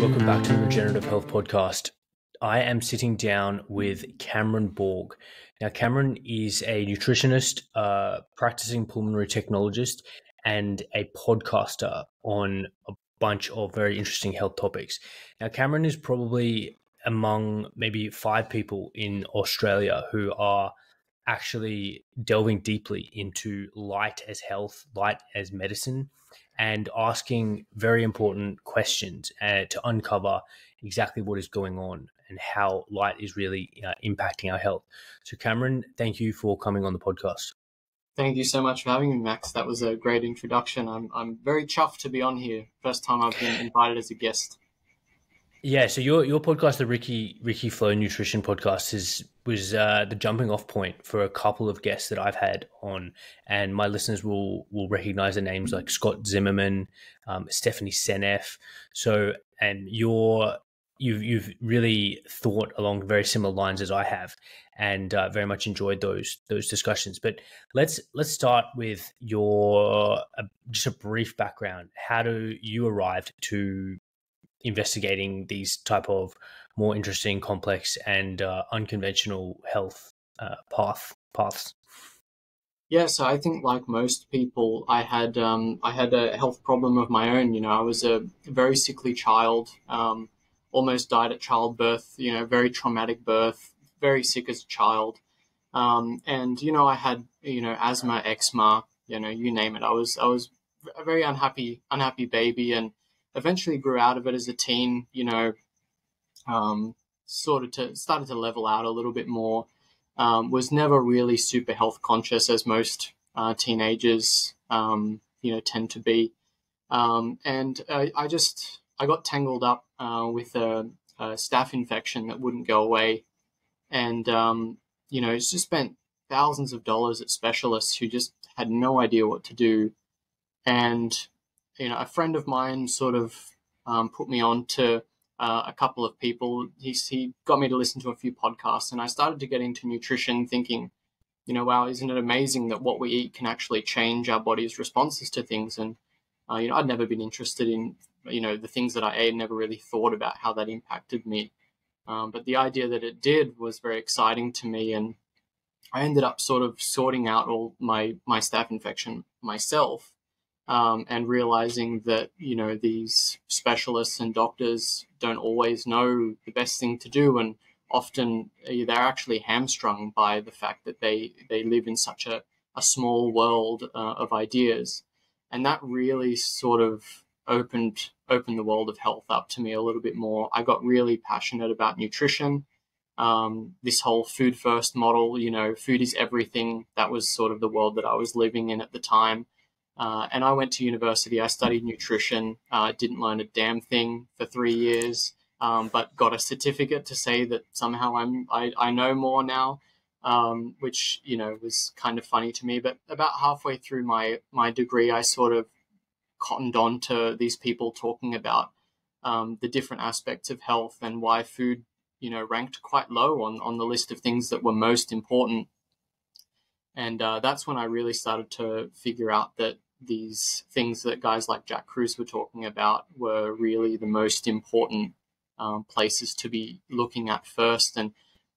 welcome back to the Regenerative Health Podcast. I am sitting down with Cameron Borg. Now, Cameron is a nutritionist, uh, practicing pulmonary technologist, and a podcaster on a bunch of very interesting health topics. Now, Cameron is probably among maybe five people in Australia who are actually delving deeply into light as health, light as medicine, and asking very important questions uh, to uncover exactly what is going on and how light is really uh, impacting our health. So, Cameron, thank you for coming on the podcast. Thank you so much for having me, Max. That was a great introduction. I'm, I'm very chuffed to be on here. First time I've been invited as a guest. Yeah, so your your podcast, the Ricci Ricci Flow Nutrition podcast, is was uh, the jumping off point for a couple of guests that I've had on, and my listeners will will recognize the names like Scott Zimmerman, um, Stephanie Seneff. So, and your you've you've really thought along very similar lines as I have, and uh, very much enjoyed those those discussions. But let's let's start with your uh, just a brief background. How do you arrived to investigating these type of more interesting, complex, and uh, unconventional health uh, path paths? Yeah, so I think like most people, I had um, I had a health problem of my own. You know, I was a very sickly child. Um, almost died at childbirth, you know, very traumatic birth, very sick as a child. Um, and, you know, I had, you know, asthma, eczema, you know, you name it. I was, I was a very unhappy, unhappy baby and eventually grew out of it as a teen, you know, um, sort of to, started to level out a little bit more. Um, was never really super health conscious as most uh, teenagers, um, you know, tend to be. Um, and I, I just, I got tangled up uh, with a, a, staph infection that wouldn't go away, and um, you know, just spent thousands of dollars at specialists who just had no idea what to do. And you know, a friend of mine sort of um, put me on to uh, a couple of people. He, he got me to listen to a few podcasts, and I started to get into nutrition, thinking, you know, wow, isn't it amazing that what we eat can actually change our body's responses to things? And uh, you know, I'd never been interested in you know the things that I ate. Never really thought about how that impacted me. Um, but the idea that it did was very exciting to me, and I ended up sort of sorting out all my my staph infection myself, um, and realizing that you know these specialists and doctors don't always know the best thing to do, and often eh, they're actually hamstrung by the fact that they they live in such a a small world uh, of ideas, and that really sort of opened opened the world of health up to me a little bit more. I got really passionate about nutrition. Um, this whole food first model, you know, food is everything. That was sort of the world that I was living in at the time. Uh, and I went to university. I studied nutrition. Uh, didn't learn a damn thing for three years, um, but got a certificate to say that somehow I'm I, I know more now, um, which you know was kind of funny to me. But about halfway through my my degree, I sort of cottoned on to these people talking about um, the different aspects of health and why food, you know, ranked quite low on, on the list of things that were most important. And uh, that's when I really started to figure out that these things that guys like Jack Kruse were talking about were really the most important um, places to be looking at first. And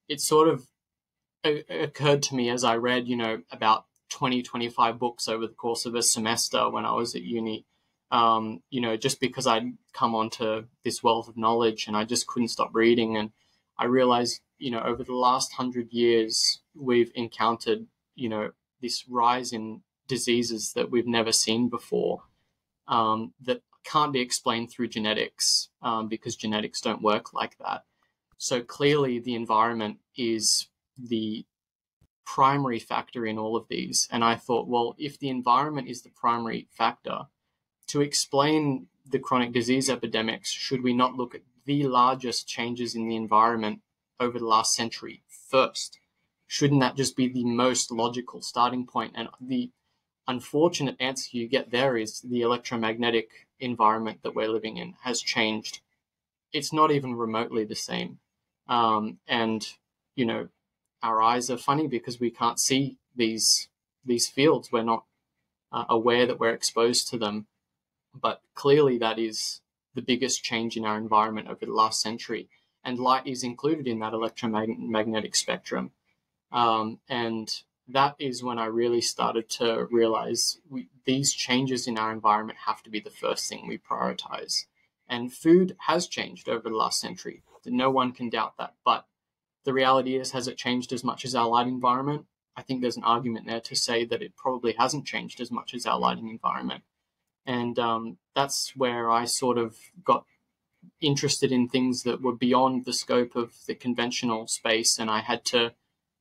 it sort of occurred to me as I read, you know, about 20, 25 books over the course of a semester when I was at uni um, you know, just because I'd come onto this wealth of knowledge and I just couldn't stop reading. And I realized, you know, over the last hundred years, we've encountered, you know, this rise in diseases that we've never seen before um, that can't be explained through genetics um, because genetics don't work like that. So clearly, the environment is the primary factor in all of these. And I thought, well, if the environment is the primary factor, to explain the chronic disease epidemics, should we not look at the largest changes in the environment over the last century first? Shouldn't that just be the most logical starting point? And the unfortunate answer you get there is the electromagnetic environment that we're living in has changed. It's not even remotely the same. Um, and, you know, our eyes are funny because we can't see these these fields. We're not uh, aware that we're exposed to them, but clearly that is the biggest change in our environment over the last century. And light is included in that electromagnetic spectrum. Um, and that is when I really started to realize we, these changes in our environment have to be the first thing we prioritize. And food has changed over the last century. No one can doubt that. But the reality is, has it changed as much as our light environment? I think there's an argument there to say that it probably hasn't changed as much as our lighting environment. And um, that's where I sort of got interested in things that were beyond the scope of the conventional space. And I had to,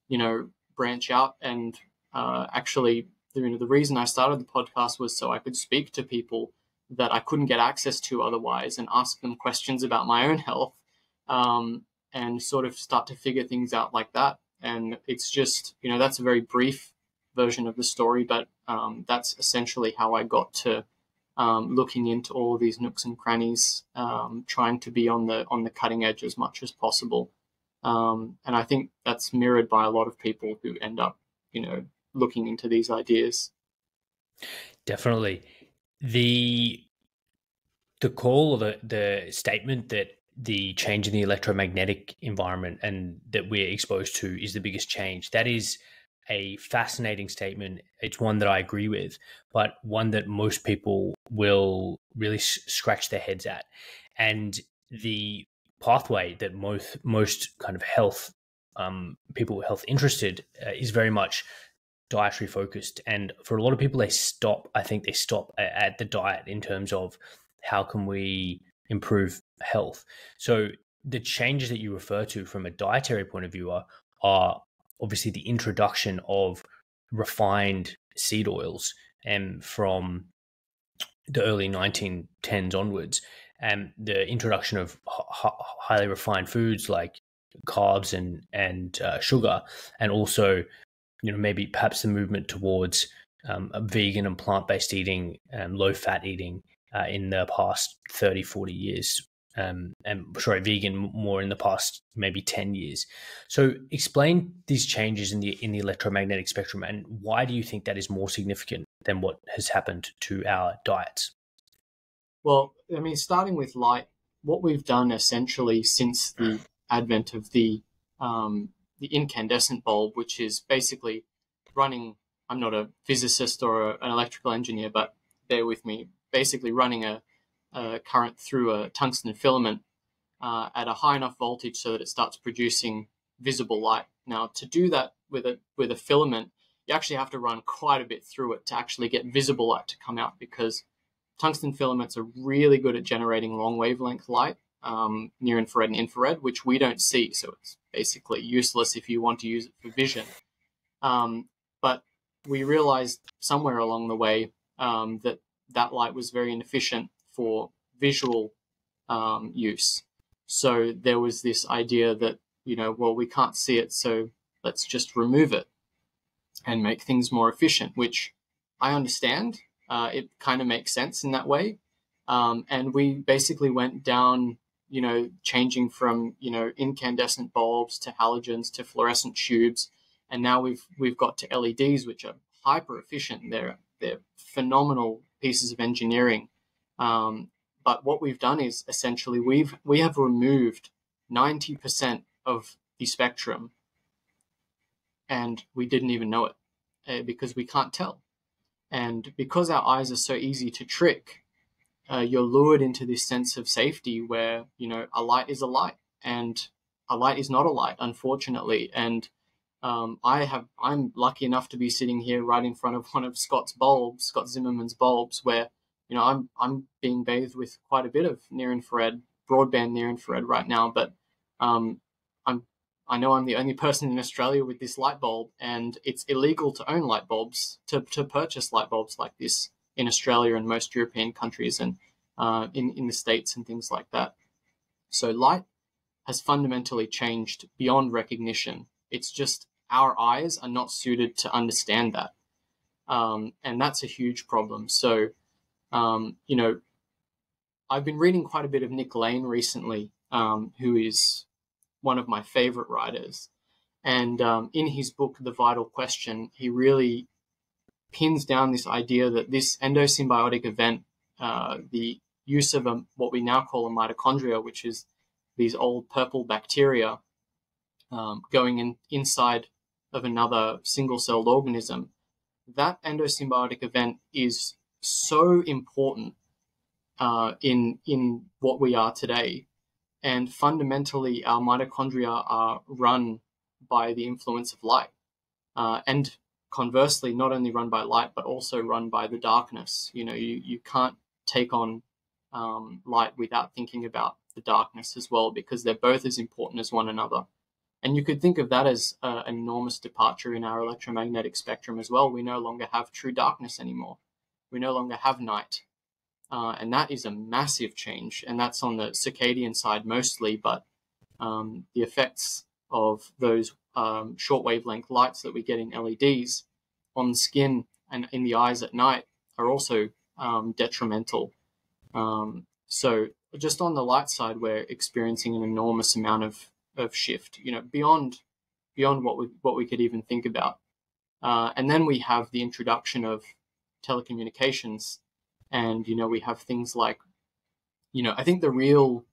you know, branch out and uh, actually, you know, the reason I started the podcast was so I could speak to people that I couldn't get access to otherwise and ask them questions about my own health um, and sort of start to figure things out like that. And it's just, you know, that's a very brief version of the story, but um, that's essentially how I got to um, looking into all these nooks and crannies, um, trying to be on the on the cutting edge as much as possible. Um, and I think that's mirrored by a lot of people who end up, you know, looking into these ideas. Definitely, the the call or the the statement that the change in the electromagnetic environment and that we're exposed to is the biggest change. That is a fascinating statement. It's one that I agree with, but one that most people will really scratch their heads at. And the pathway that most most kind of health um, people health interested uh, is very much dietary focused. And for a lot of people, they stop. I think they stop at, at the diet in terms of how can we improve health. So the changes that you refer to from a dietary point of view are, are obviously the introduction of refined seed oils and from the early 1910s onwards and the introduction of h- highly refined foods like carbs and and uh, sugar and also you know maybe perhaps the movement towards um, vegan and plant-based eating and low fat eating uh, in the past 30 40 years um, and sorry, vegan more in the past maybe ten years. So, explain these changes in the in the electromagnetic spectrum, and why do you think that is more significant than what has happened to our diets? Well, I mean, starting with light, what we've done essentially since the advent of the um, the incandescent bulb, which is basically running. I'm not a physicist or a, an electrical engineer, but bear with me. Basically, running a uh, current through a tungsten filament uh, at a high enough voltage so that it starts producing visible light. Now, to do that with a with a filament, you actually have to run quite a bit through it to actually get visible light to come out because tungsten filaments are really good at generating long wavelength light, um, near infrared and infrared, which we don't see. So it's basically useless if you want to use it for vision. Um, but we realized somewhere along the way um, that that light was very inefficient for visual um, use. So there was this idea that, you know, well, we can't see it, so let's just remove it and make things more efficient, which I understand. Uh, it kind of makes sense in that way. Um, and we basically went down, you know, changing from, you know, incandescent bulbs to halogens to fluorescent tubes. And now we've, we've got to LEDs, which are hyper efficient. They're, they're phenomenal pieces of engineering um, but what we've done is essentially we've we have removed 90% of the spectrum and we didn't even know it uh, because we can't tell. And because our eyes are so easy to trick, uh, you're lured into this sense of safety where, you know, a light is a light and a light is not a light, unfortunately. And um, I have, I'm lucky enough to be sitting here right in front of one of Scott's bulbs, Scott Zimmerman's bulbs, where you know, I'm I'm being bathed with quite a bit of near infrared, broadband near infrared right now, but um, I know I'm the only person in Australia with this light bulb, and it's illegal to own light bulbs to to purchase light bulbs like this in Australia and most European countries and uh, in in the states and things like that. So light has fundamentally changed beyond recognition. It's just our eyes are not suited to understand that, um, and that's a huge problem. So um, you know, I've been reading quite a bit of Nick Lane recently, um, who is one of my favorite writers. And um, in his book, The Vital Question, he really pins down this idea that this endosymbiotic event, uh, the use of a, what we now call a mitochondria, which is these old purple bacteria um, going in inside of another single-celled organism, that endosymbiotic event is so important uh, in in what we are today, and fundamentally, our mitochondria are run by the influence of light, uh, and conversely, not only run by light but also run by the darkness. You know, you you can't take on um, light without thinking about the darkness as well, because they're both as important as one another. And you could think of that as uh, an enormous departure in our electromagnetic spectrum as well. We no longer have true darkness anymore. We no longer have night. Uh, and that is a massive change. And that's on the circadian side mostly, but um, the effects of those um, short wavelength lights that we get in LEDs on the skin and in the eyes at night are also um, detrimental. Um, so, just on the light side, we're experiencing an enormous amount of of shift, you know, beyond beyond what we what we could even think about. Uh, and then we have the introduction of telecommunications, and you know we have things like, you know, I think the real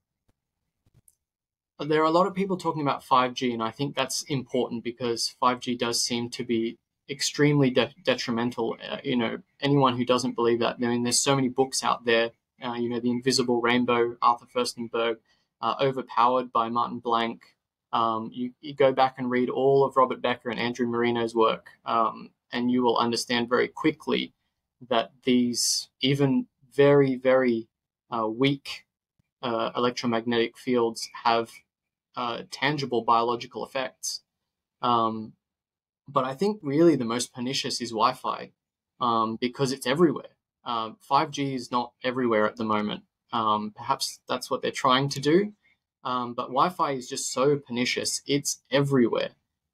there are a lot of people talking about 5G, and I think that's important because 5G does seem to be extremely de- detrimental. Uh, you know, anyone who doesn't believe that, I mean, there's so many books out there. Uh, you know, The Invisible Rainbow, Arthur Firstenberg, uh, Overpowered by Martin Blank. Um, you, you, go back and read all of Robert Becker and Andrew Marino's work, um, and you will understand very quickly that these even very, very uh, weak uh, electromagnetic fields have uh, tangible biological effects. Um, but I think really the most pernicious is Wi Fi um, because it's everywhere. 5G uh, is not everywhere at the moment. Um, perhaps that's what they're trying to do. Um, but Wi-Fi is just so pernicious; it's everywhere,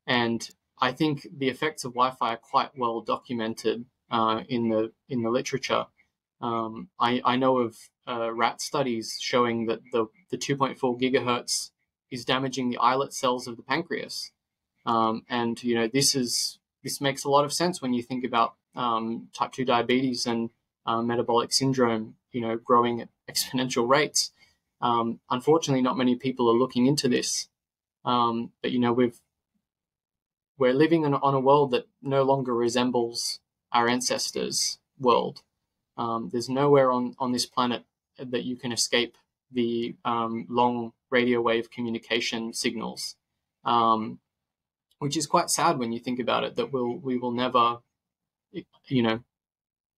and I think the effects of Wi-Fi are quite well documented uh, in the in the literature. Um, I, I know of uh, rat studies showing that the the 2.4 gigahertz is damaging the islet cells of the pancreas, um, and you know this is this makes a lot of sense when you think about um, type 2 diabetes and uh, metabolic syndrome, you know, growing at exponential rates. Um, unfortunately, not many people are looking into this. Um, but you know, we've we're living on, on, a world that no longer resembles our ancestors' world. Um, there's nowhere on on this planet that you can escape the um, long radio wave communication signals, um, which is quite sad when you think about it. That we'll we will never, you know,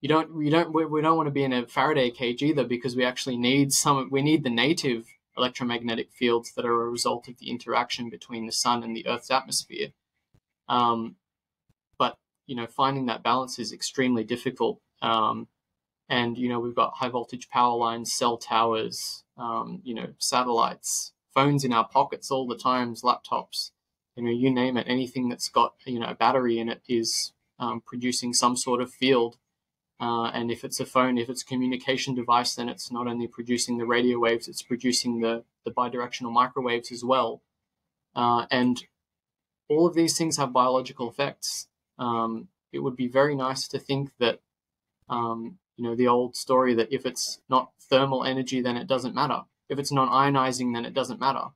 you don't we don't we, we don't want to be in a Faraday cage either because we actually need some we need the native electromagnetic fields that are a result of the interaction between the sun and the Earth's atmosphere. Um, you know, finding that balance is extremely difficult. Um, and you know, we've got high voltage power lines, cell towers, um, you know, satellites, phones in our pockets all the times, laptops. You know, you name it. Anything that's got you know a battery in it is um, producing some sort of field uh, and if it's a phone, if it's a communication device, then it's not only producing the radio waves, it's producing the, the bidirectional microwaves as well. Uh, and all of these things have biological effects. Um, it would be very nice to think that, um, you know, the old story that if it's not thermal energy, then it doesn't matter. If it's non ionizing, then it doesn't matter,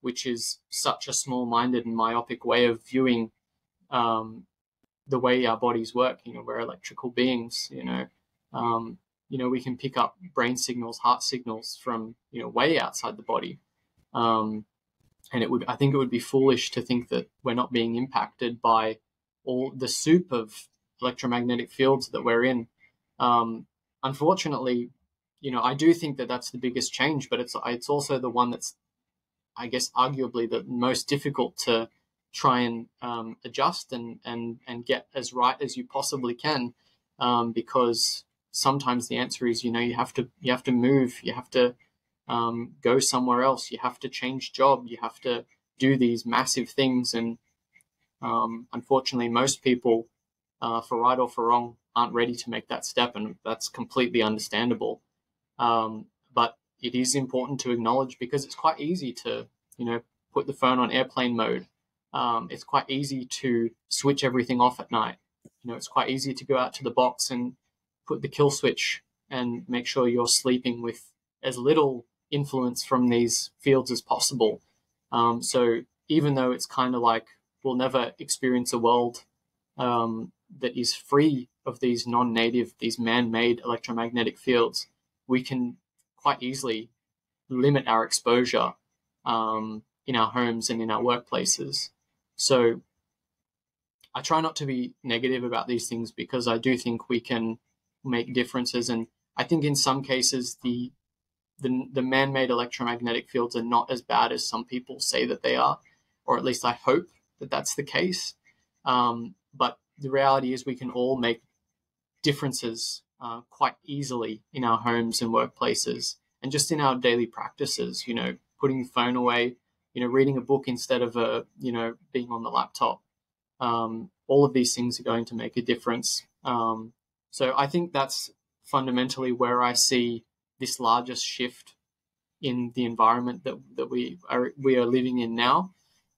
which is such a small minded and myopic way of viewing um, the way our bodies work. You know, we're electrical beings. You know, um, you know, we can pick up brain signals, heart signals from you know way outside the body. Um, and it would, I think, it would be foolish to think that we're not being impacted by all the soup of electromagnetic fields that we're in. Um, unfortunately, you know, I do think that that's the biggest change, but it's it's also the one that's, I guess, arguably the most difficult to try and um, adjust and, and, and get as right as you possibly can um, because sometimes the answer is you know you have to you have to move you have to um, go somewhere else you have to change job you have to do these massive things and um, unfortunately most people uh, for right or for wrong aren't ready to make that step and that's completely understandable um, but it is important to acknowledge because it's quite easy to you know put the phone on airplane mode um, it's quite easy to switch everything off at night. you know, it's quite easy to go out to the box and put the kill switch and make sure you're sleeping with as little influence from these fields as possible. Um, so even though it's kind of like we'll never experience a world um, that is free of these non-native, these man-made electromagnetic fields, we can quite easily limit our exposure um, in our homes and in our workplaces. So I try not to be negative about these things because I do think we can make differences, and I think in some cases the the, the man-made electromagnetic fields are not as bad as some people say that they are, or at least I hope that that's the case. Um, but the reality is we can all make differences uh, quite easily in our homes and workplaces and just in our daily practices you know putting the phone away you know reading a book instead of a you know being on the laptop. Um, all of these things are going to make a difference. Um, so i think that's fundamentally where i see this largest shift in the environment that, that we are we are living in now.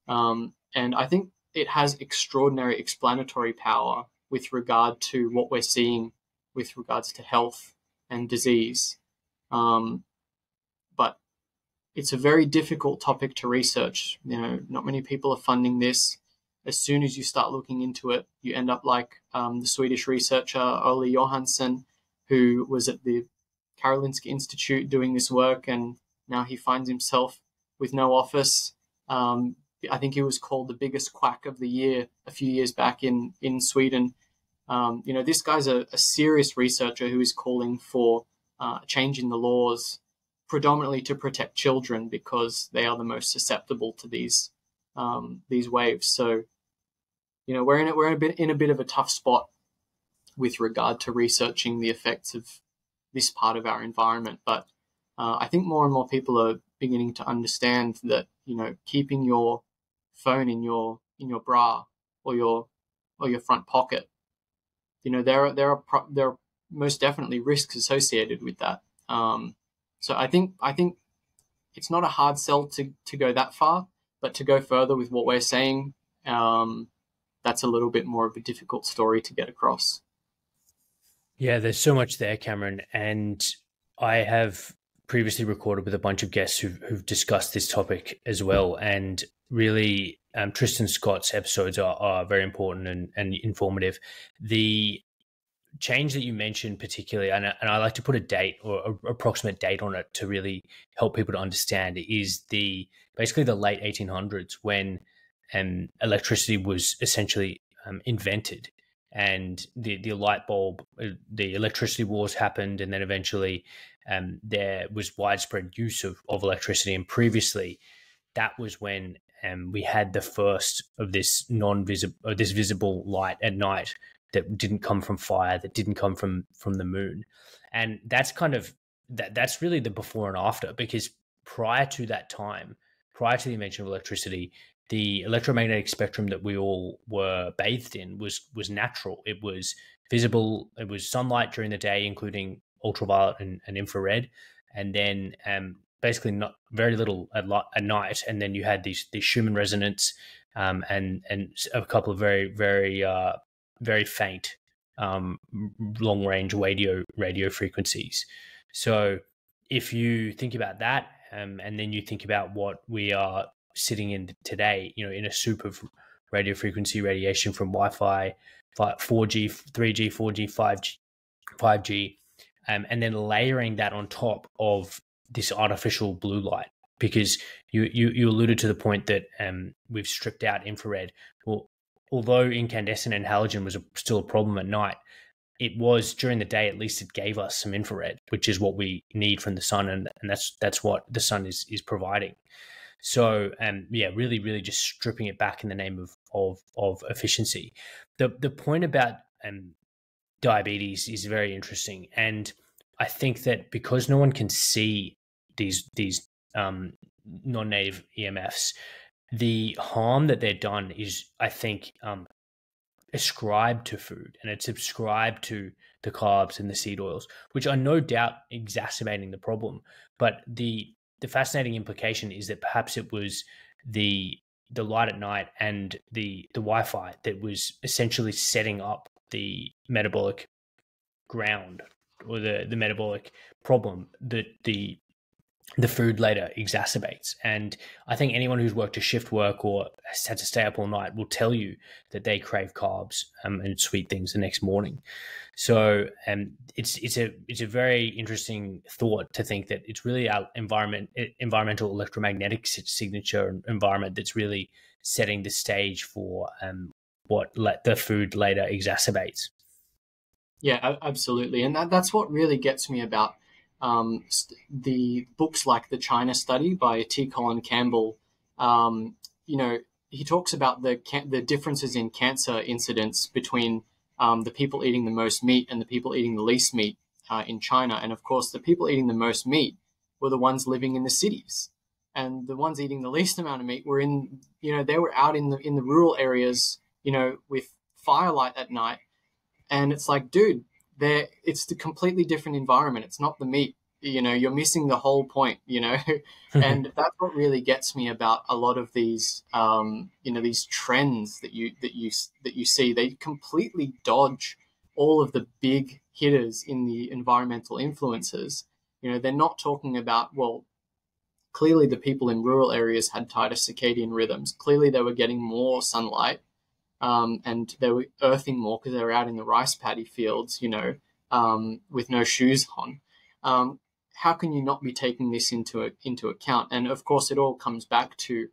Um, and i think it has extraordinary explanatory power with regard to what we're seeing with regards to health and disease. Um, but it's a very difficult topic to research. You know, not many people are funding this. As soon as you start looking into it, you end up like um, the Swedish researcher Ole Johansson, who was at the Karolinska Institute doing this work, and now he finds himself with no office. Um, I think he was called the biggest quack of the year a few years back in in Sweden um, you know, this guy's a, a, serious researcher who is calling for uh, change in the laws, predominantly to protect children because they are the most susceptible to these um, these waves. So, you know, we're in a, we're in a bit in a bit of a tough spot with regard to researching the effects of this part of our environment. But uh, I think more and more people are beginning to understand that you know keeping your phone in your in your bra or your or your front pocket you know there are there are pro- there are most definitely risks associated with that. Um, so I think I think it's not a hard sell to to go that far, but to go further with what we're saying, um, that's a little bit more of a difficult story to get across. Yeah, there's so much there, Cameron, and I have previously recorded with a bunch of guests who've, who've discussed this topic as well, and really um, Tristan Scott's episodes are, are very important and, and informative. The change that you mentioned particularly and, and i like to put a date or a approximate date on it to really help people to understand is the basically the late 1800s when um, electricity was essentially um, invented and the, the light bulb uh, the electricity wars happened and then eventually um, there was widespread use of, of electricity and previously that was when and we had the first of this non-visible, this visible light at night that didn't come from fire, that didn't come from from the moon, and that's kind of that. That's really the before and after, because prior to that time, prior to the invention of electricity, the electromagnetic spectrum that we all were bathed in was was natural. It was visible. It was sunlight during the day, including ultraviolet and, and infrared, and then um, basically not very little at, at night, and then you had these these Schumann resonance um, and and a couple of very very uh, very faint um, long range radio radio frequencies. So if you think about that, um, and then you think about what we are sitting in today, you know, in a soup of radio frequency radiation from Wi-Fi, 4G, 3G, 4G, 5G, 5G, um, and then layering that on top of this artificial blue light because you, you, you alluded to the point that um, we've stripped out infrared. Well, although incandescent and halogen was a, still a problem at night, it was during the day. At least it gave us some infrared, which is what we need from the sun, and, and that's that's what the sun is is providing. So, um, yeah, really, really just stripping it back in the name of of, of efficiency. The the point about um, diabetes is very interesting, and I think that because no one can see these these um, non-native EMFs, the harm that they're done is, I think, um, ascribed to food and it's ascribed to the carbs and the seed oils, which are no doubt exacerbating the problem. But the the fascinating implication is that perhaps it was the the light at night and the the Wi-Fi that was essentially setting up the metabolic ground or the the metabolic problem that the the food later exacerbates. And I think anyone who's worked a shift work or has had to stay up all night will tell you that they crave carbs um, and sweet things the next morning. So um, it's it's a it's a very interesting thought to think that it's really our environment environmental electromagnetic signature environment that's really setting the stage for um, what let the food later exacerbates. Yeah, absolutely, and that, that's what really gets me about um, the books like the China Study by T. Colin Campbell. Um, you know, he talks about the the differences in cancer incidence between um, the people eating the most meat and the people eating the least meat uh, in China. And of course, the people eating the most meat were the ones living in the cities, and the ones eating the least amount of meat were in you know they were out in the in the rural areas, you know, with firelight at night. And it's like, dude, there it's the completely different environment. It's not the meat. You know, you're missing the whole point. You know, and that's what really gets me about a lot of these, um, you know, these trends that you that you that you see. They completely dodge all of the big hitters in the environmental influences. You know, they're not talking about well. Clearly, the people in rural areas had tighter circadian rhythms. Clearly, they were getting more sunlight um, and they were earthing more because they were out in the rice paddy fields, you know, um, with no shoes on. Um, how can you not be taking this into into account? And of course, it all comes back to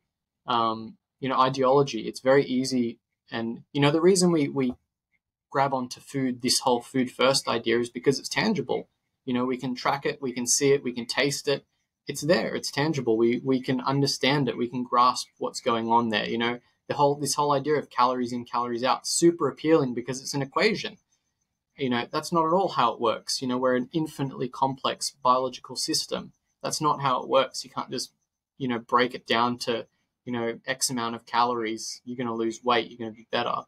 um, you know ideology. It's very easy, and you know the reason we we grab onto food, this whole food first idea, is because it's tangible. You know, we can track it, we can see it, we can taste it. It's there. It's tangible. We we can understand it. We can grasp what's going on there. You know, the whole this whole idea of calories in calories out super appealing because it's an equation. You know that's not at all how it works. You know we're an infinitely complex biological system. That's not how it works. You can't just you know break it down to you know x amount of calories. You're going to lose weight. You're going to be better.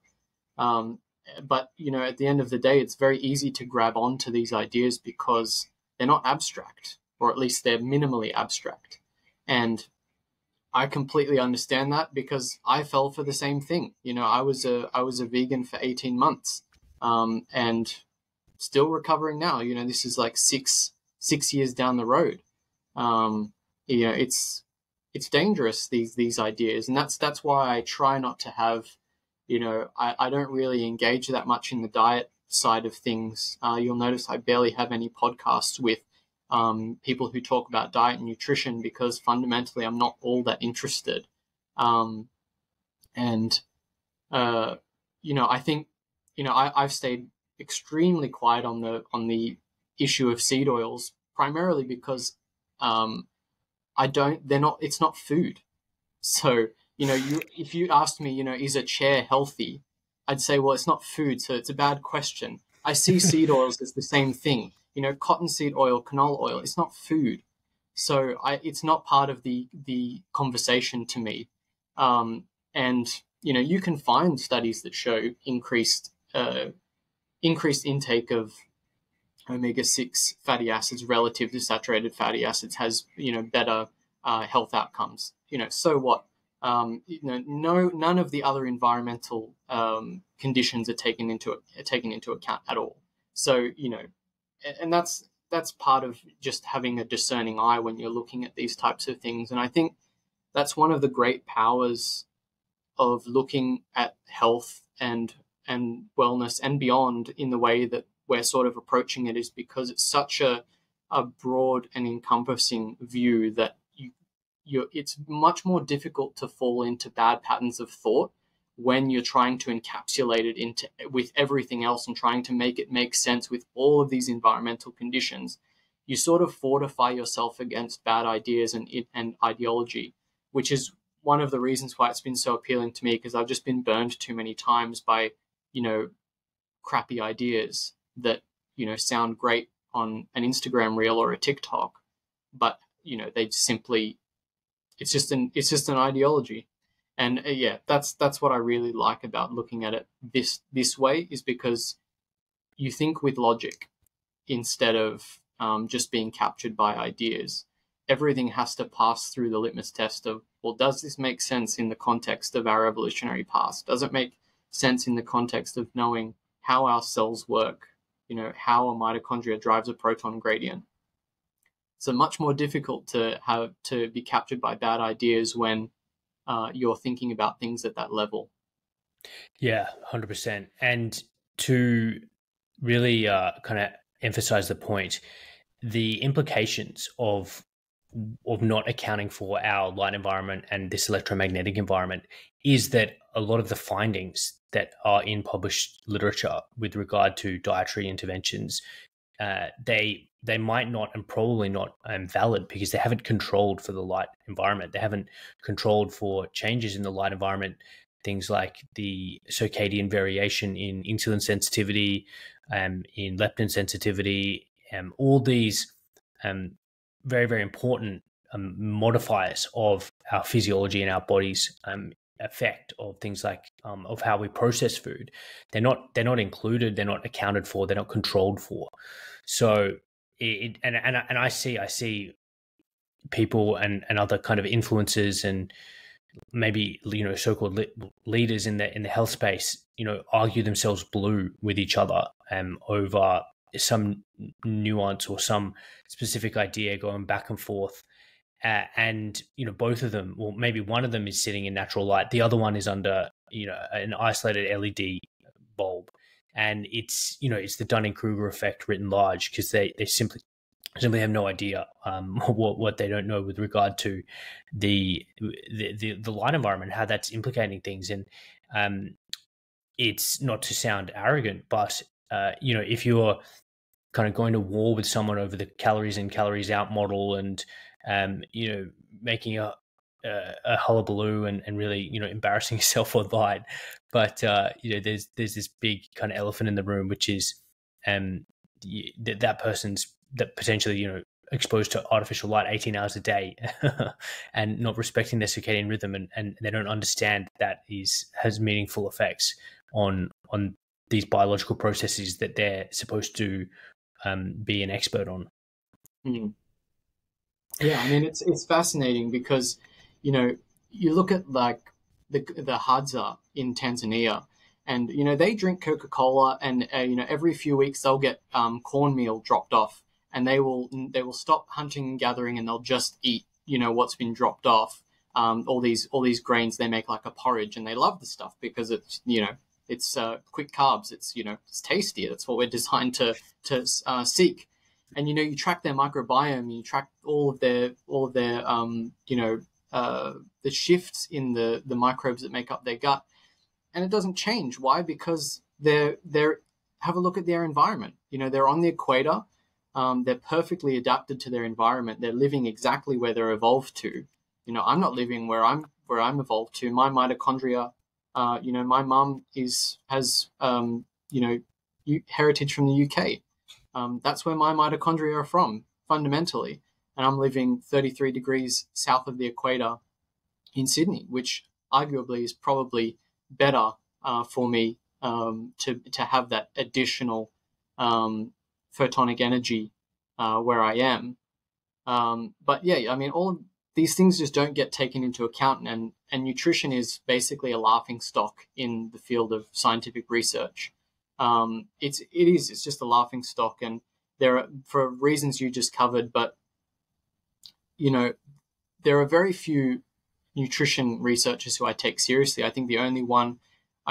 Um, but you know at the end of the day it's very easy to grab onto these ideas because they're not abstract or at least they're minimally abstract. And I completely understand that because I fell for the same thing. You know, I was a I was a vegan for 18 months, um, and still recovering now. You know, this is like six six years down the road. Um, you know, it's it's dangerous these these ideas, and that's that's why I try not to have. You know, I, I don't really engage that much in the diet side of things. Uh, you'll notice I barely have any podcasts with um, people who talk about diet and nutrition because fundamentally I'm not all that interested. Um, and, uh, you know, I think, you know, I, I've stayed extremely quiet on the on the issue of seed oils primarily because um, I don't. They're not. It's not food. So you know, you if you asked me, you know, is a chair healthy? I'd say, well, it's not food, so it's a bad question. I see seed oils as the same thing you know, cottonseed oil, canola oil, it's not food. So I, it's not part of the, the conversation to me. Um, and, you know, you can find studies that show increased, uh, increased intake of omega-6 fatty acids relative to saturated fatty acids has, you know, better uh, health outcomes. You know, so what? Um, you know, no, none of the other environmental um, conditions are taken into are taken into account at all. So, you know, and that's that's part of just having a discerning eye when you're looking at these types of things. And I think that's one of the great powers of looking at health and and wellness and beyond in the way that we're sort of approaching it is because it's such a a broad and encompassing view that you you it's much more difficult to fall into bad patterns of thought when you're trying to encapsulate it into with everything else and trying to make it make sense with all of these environmental conditions you sort of fortify yourself against bad ideas and and ideology which is one of the reasons why it's been so appealing to me because I've just been burned too many times by you know crappy ideas that you know sound great on an Instagram reel or a TikTok but you know they simply it's just an it's just an ideology and uh, yeah, that's that's what I really like about looking at it this this way is because you think with logic instead of um, just being captured by ideas. Everything has to pass through the litmus test of well, does this make sense in the context of our evolutionary past? Does it make sense in the context of knowing how our cells work, you know, how a mitochondria drives a proton gradient. So much more difficult to have to be captured by bad ideas when uh, you're thinking about things at that level. Yeah, hundred percent. And to really uh, kind of emphasize the point, the implications of of not accounting for our light environment and this electromagnetic environment is that a lot of the findings that are in published literature with regard to dietary interventions, uh, they they might not and probably not um, valid because they haven't controlled for the light environment. They haven't controlled for changes in the light environment, things like the circadian variation in insulin sensitivity, um, in leptin sensitivity, um, all these um, very very important um, modifiers of our physiology and our body's um, effect of things like um, of how we process food. They're not they're not included. They're not accounted for. They're not controlled for. So it, and and and I see I see people and and other kind of influences and maybe you know so-called leaders in the in the health space you know argue themselves blue with each other um over some nuance or some specific idea going back and forth. Uh, and you know both of them well maybe one of them is sitting in natural light the other one is under you know an isolated led bulb and it's you know it's the dunning-kruger effect written large because they they simply simply have no idea um, what what they don't know with regard to the the the, the light environment how that's implicating things. And um, it's not to sound arrogant but uh, you know if you're kind of going to war with someone over the calories in calories out model and um, you know, making a a, hullabaloo and, and really, you know, embarrassing yourself online. But uh, you know, there's there's this big kind of elephant in the room, which is um that that person's that potentially, you know, exposed to artificial light 18 hours a day and not respecting their circadian rhythm and, and they don't understand that is has meaningful effects on on these biological processes that they're supposed to um, be an expert on. Mm. Yeah, I mean it's it's fascinating because you know you look at like the the Hadza in Tanzania, and you know they drink Coca Cola, and uh, you know every few weeks they'll get um, cornmeal dropped off, and they will they will stop hunting and gathering, and they'll just eat you know what's been dropped off. Um, all these all these grains they make like a porridge, and they love the stuff because it's you know it's uh, quick carbs. It's you know it's tasty. That's what we're designed to to uh, seek and you know you track their microbiome, you track all of their all of their um, you know uh, the shifts in the the microbes that make up their gut, and it doesn't change. Why? Because they're they're have a look at their environment. You know they're on the equator. Um, they're perfectly adapted to their environment. They're living exactly where they're evolved to. You know, I'm not living where I'm where I'm evolved to. My mitochondria, uh, you know, my mum is has um, you know heritage from the UK. Um, that's where my mitochondria are from, fundamentally. And I'm living 33 degrees south of the equator in Sydney, which arguably is probably better uh, for me um, to, to have that additional um, photonic energy uh, where I am. Um, but yeah, I mean, all these things just don't get taken into account, and, and nutrition is basically a laughing stock in the field of scientific research um, it's it is it's just a laughing stock, and there are for reasons you just covered. But you know, there are very few nutrition researchers who I take seriously. I think the only one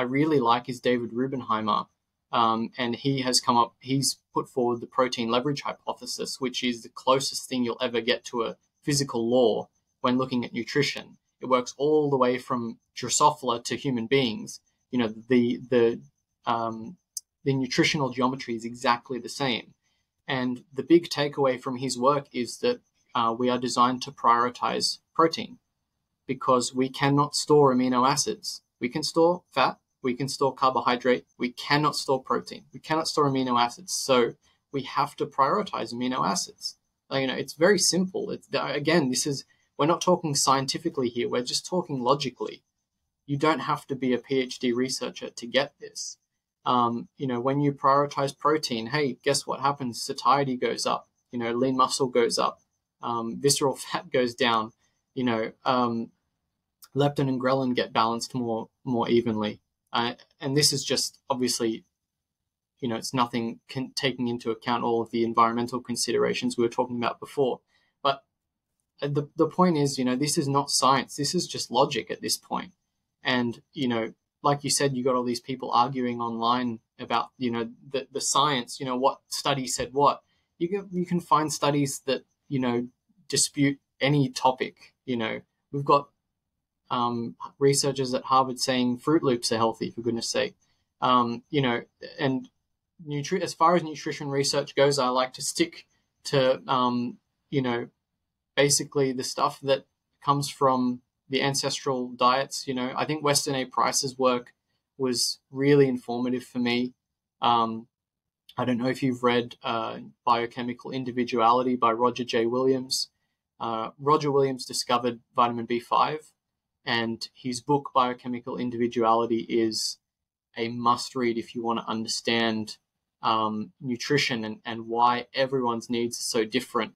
I really like is David Raubenheimer. um, and he has come up. He's put forward the protein leverage hypothesis, which is the closest thing you'll ever get to a physical law when looking at nutrition. It works all the way from Drosophila to human beings. You know, the the um, the nutritional geometry is exactly the same. And the big takeaway from his work is that uh, we are designed to prioritize protein because we cannot store amino acids. We can store fat, we can store carbohydrate, we cannot store protein, we cannot store amino acids. So we have to prioritize amino acids. You know, it's very simple. It's, again, this is we're not talking scientifically here. We're just talking logically. You don't have to be a PhD researcher to get this. Um, you know, when you prioritize protein, hey, guess what happens? Satiety goes up. You know, lean muscle goes up. Um, visceral fat goes down. You know, um, leptin and ghrelin get balanced more more evenly. Uh, and this is just obviously you know, it's nothing con- taking into account all of the environmental considerations we were talking about before. But uh, the, the point is, you know, this is not science. This is just logic at this point. And, you know, like you said, you got all these people arguing online about, you know, the, the science, you know, what study said what. You can, you can find studies that, you know, dispute any topic. You know, we've got um, researchers at Harvard saying Froot Loops are healthy, for goodness sake. Um, you know, and nutri- as far as nutrition research goes, I like to stick to, um, you know, basically the stuff that comes from the ancestral diets. You know, I think Weston A. Price's work was really informative for me. Um, I don't know if you've read uh, Biochemical Individuality by Roger J. Williams. Uh, Roger Williams discovered vitamin B5, and his book, Biochemical Individuality, is a must read if you want to understand um, nutrition and, and why everyone's needs are so different.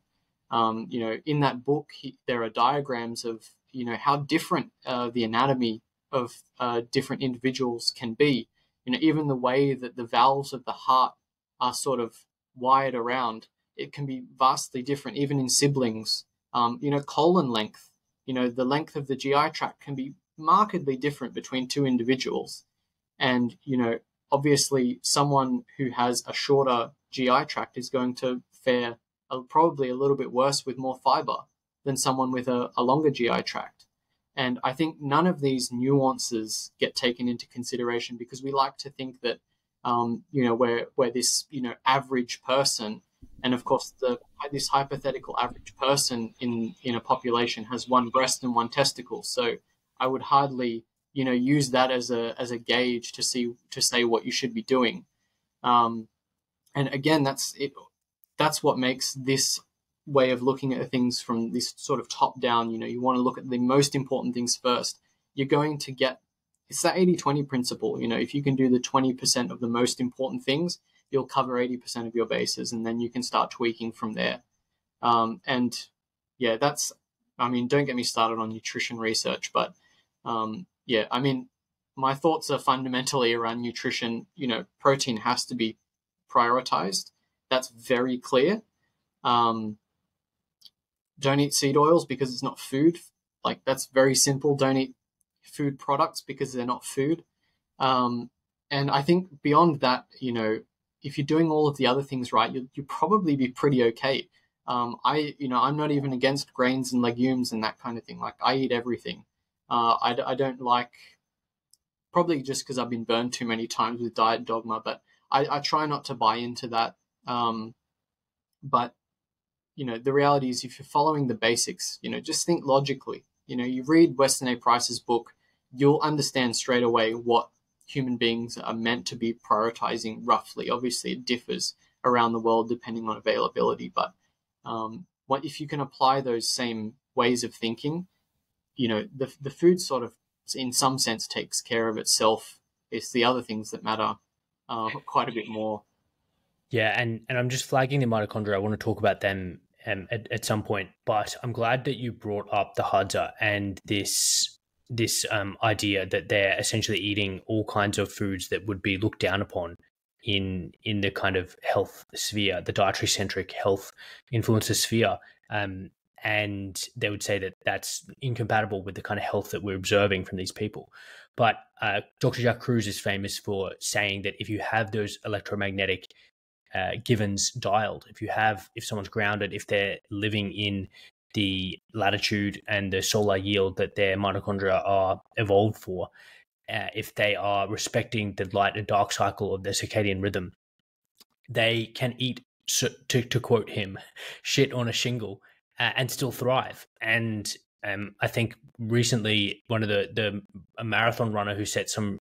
Um, you know, in that book, he, there are diagrams of you know how different uh, the anatomy of uh, different individuals can be. You know, even the way that the valves of the heart are sort of wired around, it can be vastly different, even in siblings. Um, you know, colon length. You know, the length of the GI tract can be markedly different between two individuals, and you know, obviously, someone who has a shorter GI tract is going to fare probably a little bit worse with more fiber than someone with a, a longer GI tract. And I think none of these nuances get taken into consideration because we like to think that, um, you know, where where this you know average person, and of course the this hypothetical average person in in a population has one breast and one testicle. So I would hardly you know use that as a as a gauge to see to say what you should be doing. Um, and again, that's it. That's what makes this way of looking at things from this sort of top down. You know, you want to look at the most important things first. You're going to get it's that 80 20 principle. You know, if you can do the 20% of the most important things, you'll cover 80% of your bases and then you can start tweaking from there. Um, and yeah, that's, I mean, don't get me started on nutrition research, but um, yeah, I mean, my thoughts are fundamentally around nutrition. You know, protein has to be prioritized. That's very clear. Um, don't eat seed oils because it's not food. Like that's very simple. Don't eat food products because they're not food. Um, and I think beyond that, you know, if you're doing all of the other things right, you'll, you'll probably be pretty okay. Um, I, you know, I'm not even against grains and legumes and that kind of thing. Like I eat everything. Uh, I, I don't like, probably just because I've been burned too many times with diet dogma, but I, I try not to buy into that. Um, but you know, the reality is if you're following the basics, you know, just think logically. You know, you read Weston A. Price's book, you'll understand straight away what human beings are meant to be prioritizing roughly. Obviously, it differs around the world depending on availability, but um, what if you can apply those same ways of thinking? You know, the the food sort of, in some sense, takes care of itself. It's the other things that matter uh, quite a bit more. Yeah, and and I'm just flagging the mitochondria. I want to talk about them um, at, at some point, but I'm glad that you brought up the Hadza and this this um, idea that they're essentially eating all kinds of foods that would be looked down upon in in the kind of health sphere, the dietary centric health influencer sphere. Um, and they would say that that's incompatible with the kind of health that we're observing from these people. But uh, Dr. Jack Kruse is famous for saying that if you have those electromagnetic uh, givens dialed. If you have, if someone's grounded, if they're living in the latitude and the solar yield that their mitochondria are evolved for, uh, if they are respecting the light and dark cycle of their circadian rhythm, they can eat, to, to quote him, shit on a shingle uh, and still thrive. And um, I think recently one of the the a marathon runner who set some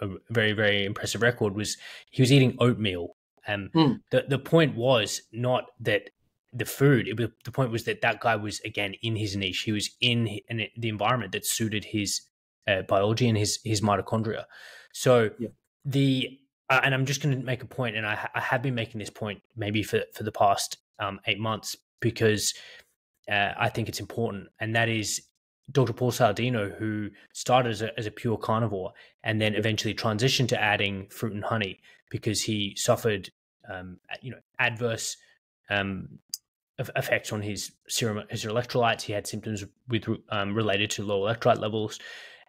a very very impressive record was he was eating oatmeal um, mm. the the point was not that the food. It was, the point was that that guy was again in his niche. He was in, in the environment that suited his uh, biology and his his mitochondria. So yeah. the uh, and I'm just going to make a point, and I, I, have been making this point maybe for for the past um, eight months because uh, I think it's important, and that is Dr. Paul Saladino, who started as a, as a pure carnivore and then eventually transitioned to adding fruit and honey because he suffered, um, you know, adverse um, effects on his serum, his electrolytes. He had symptoms with um, related to low electrolyte levels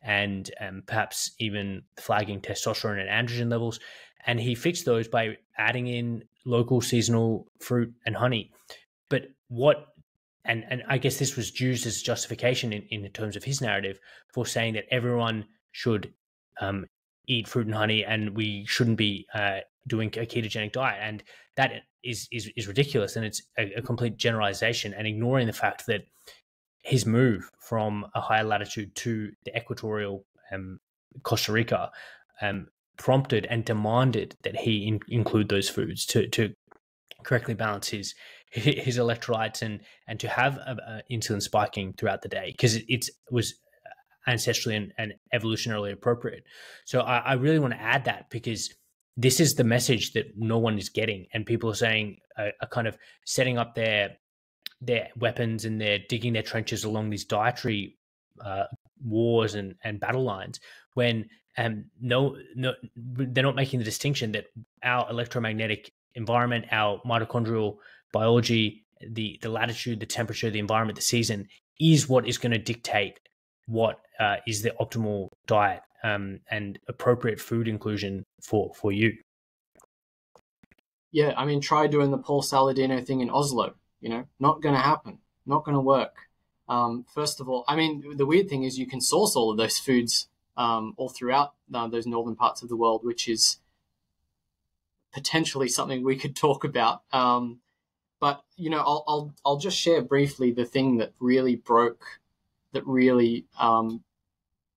and um, perhaps even flagging testosterone and androgen levels. And he fixed those by adding in local seasonal fruit and honey. But what and and I guess this was used as justification in, in terms of his narrative for saying that everyone should um, eat fruit and honey and we shouldn't be uh, doing a ketogenic diet, and that is is, is ridiculous and it's a, a complete generalization and ignoring the fact that his move from a higher latitude to the equatorial um, Costa Rica um, prompted and demanded that he in, include those foods to to correctly balance his his electrolytes and and to have a, a insulin spiking throughout the day because it, it, was ancestrally and, and, evolutionarily appropriate. So I, I, really want to add that because this is the message that no one is getting, and people are saying are, are kind of setting up their their weapons and they're digging their trenches along these dietary uh, wars and, and battle lines when um, no, no, they're not making the distinction that our electromagnetic environment, our mitochondrial biology, the the latitude, the temperature, the environment, the season is what is going to dictate what uh, is the optimal diet um, and appropriate food inclusion for for you. Yeah, I mean, try doing the Paul Saladino thing in Oslo. You know, not going to happen. Not going to work. Um, first of all, I mean, the weird thing is you can source all of those foods um, all throughout uh, those northern parts of the world, which is potentially something we could talk about. Um, but you know, I'll, I'll I'll just share briefly the thing that really broke, that really um,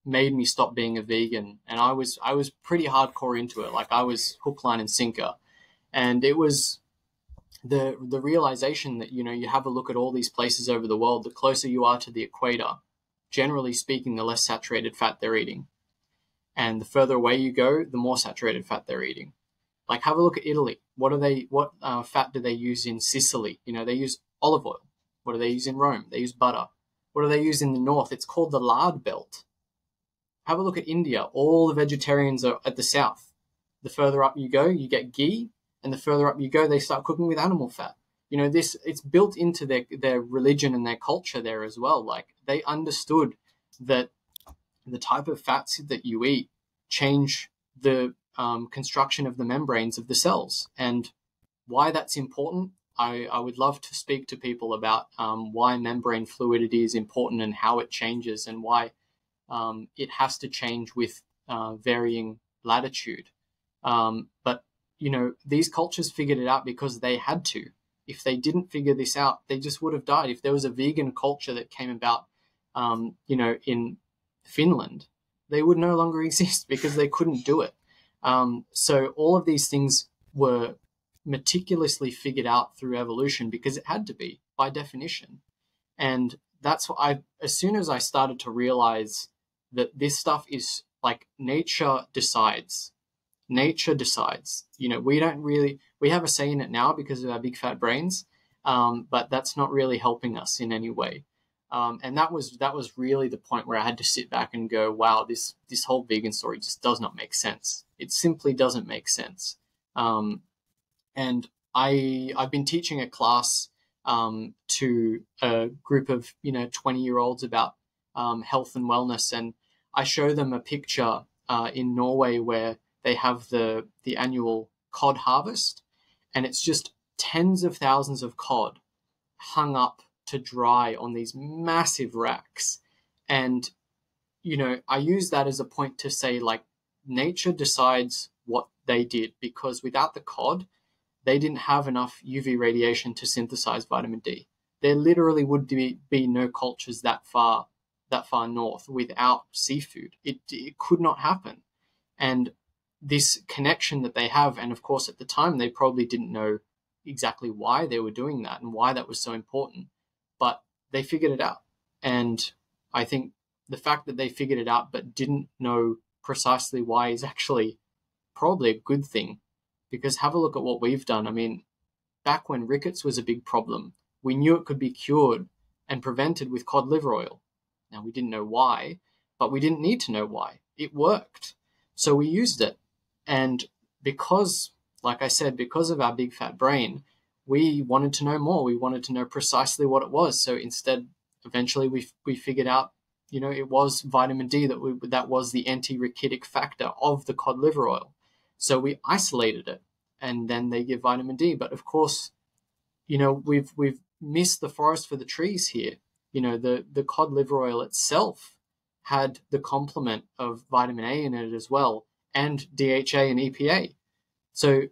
made me stop being a vegan, and I was I was pretty hardcore into it. Like I was hook, line, and sinker, and it was the the realization that you know you have a look at all these places over the world. The closer you are to the equator, generally speaking, the less saturated fat they're eating, and the further away you go, the more saturated fat they're eating. Like have a look at Italy. What are they? What uh, fat do they use in Sicily? You know, they use olive oil. What do they use in Rome? They use butter. What do they use in the north? It's called the lard belt. Have a look at India. All the vegetarians are at the south. The further up you go, you get ghee, and the further up you go, they start cooking with animal fat. You know, this it's built into their their religion and their culture there as well. Like they understood that the type of fats that you eat change the um, construction of the membranes of the cells. And why that's important, I, I would love to speak to people about um, why membrane fluidity is important and how it changes and why um, it has to change with uh, varying latitude. Um, but, you know, these cultures figured it out because they had to. If they didn't figure this out, they just would have died. If there was a vegan culture that came about, um, you know, in Finland, they would no longer exist because they couldn't do it. Um, so all of these things were meticulously figured out through evolution because it had to be by definition. And that's what I, as soon as I started to realize that this stuff is like nature decides. Nature decides. You know, we don't really, we have a say in it now because of our big fat brains, um, but that's not really helping us in any way. Um, and that was that was really the point where I had to sit back and go, "Wow, this this whole vegan story just does not make sense. It simply doesn't make sense." Um, and I I've been teaching a class um, to a group of you know twenty year olds about um, health and wellness, and I show them a picture uh, in Norway where they have the the annual cod harvest, and it's just tens of thousands of cod hung up to dry on these massive racks. And, you know, I use that as a point to say, like, nature decides what they did because without the cod, they didn't have enough UV radiation to synthesize vitamin D. There literally would be, be no cultures that far that far north without seafood. It, it could not happen. And this connection that they have, and of course at the time they probably didn't know exactly why they were doing that and why that was so important but they figured it out. And I think the fact that they figured it out but didn't know precisely why is actually probably a good thing because have a look at what we've done. I mean, back when rickets was a big problem, we knew it could be cured and prevented with cod liver oil. Now, we didn't know why, but we didn't need to know why. It worked. So we used it. And because, like I said, because of our big fat brain, we wanted to know more. We wanted to know precisely what it was. So instead, eventually, we, we figured out, you know, it was vitamin D that we, that was the anti-rachitic factor of the cod liver oil. So we isolated it, and then they give vitamin D. But of course, you know, we've we've missed the forest for the trees here. You know, the the cod liver oil itself had the complement of vitamin A in it as well, and DHA and EPA. So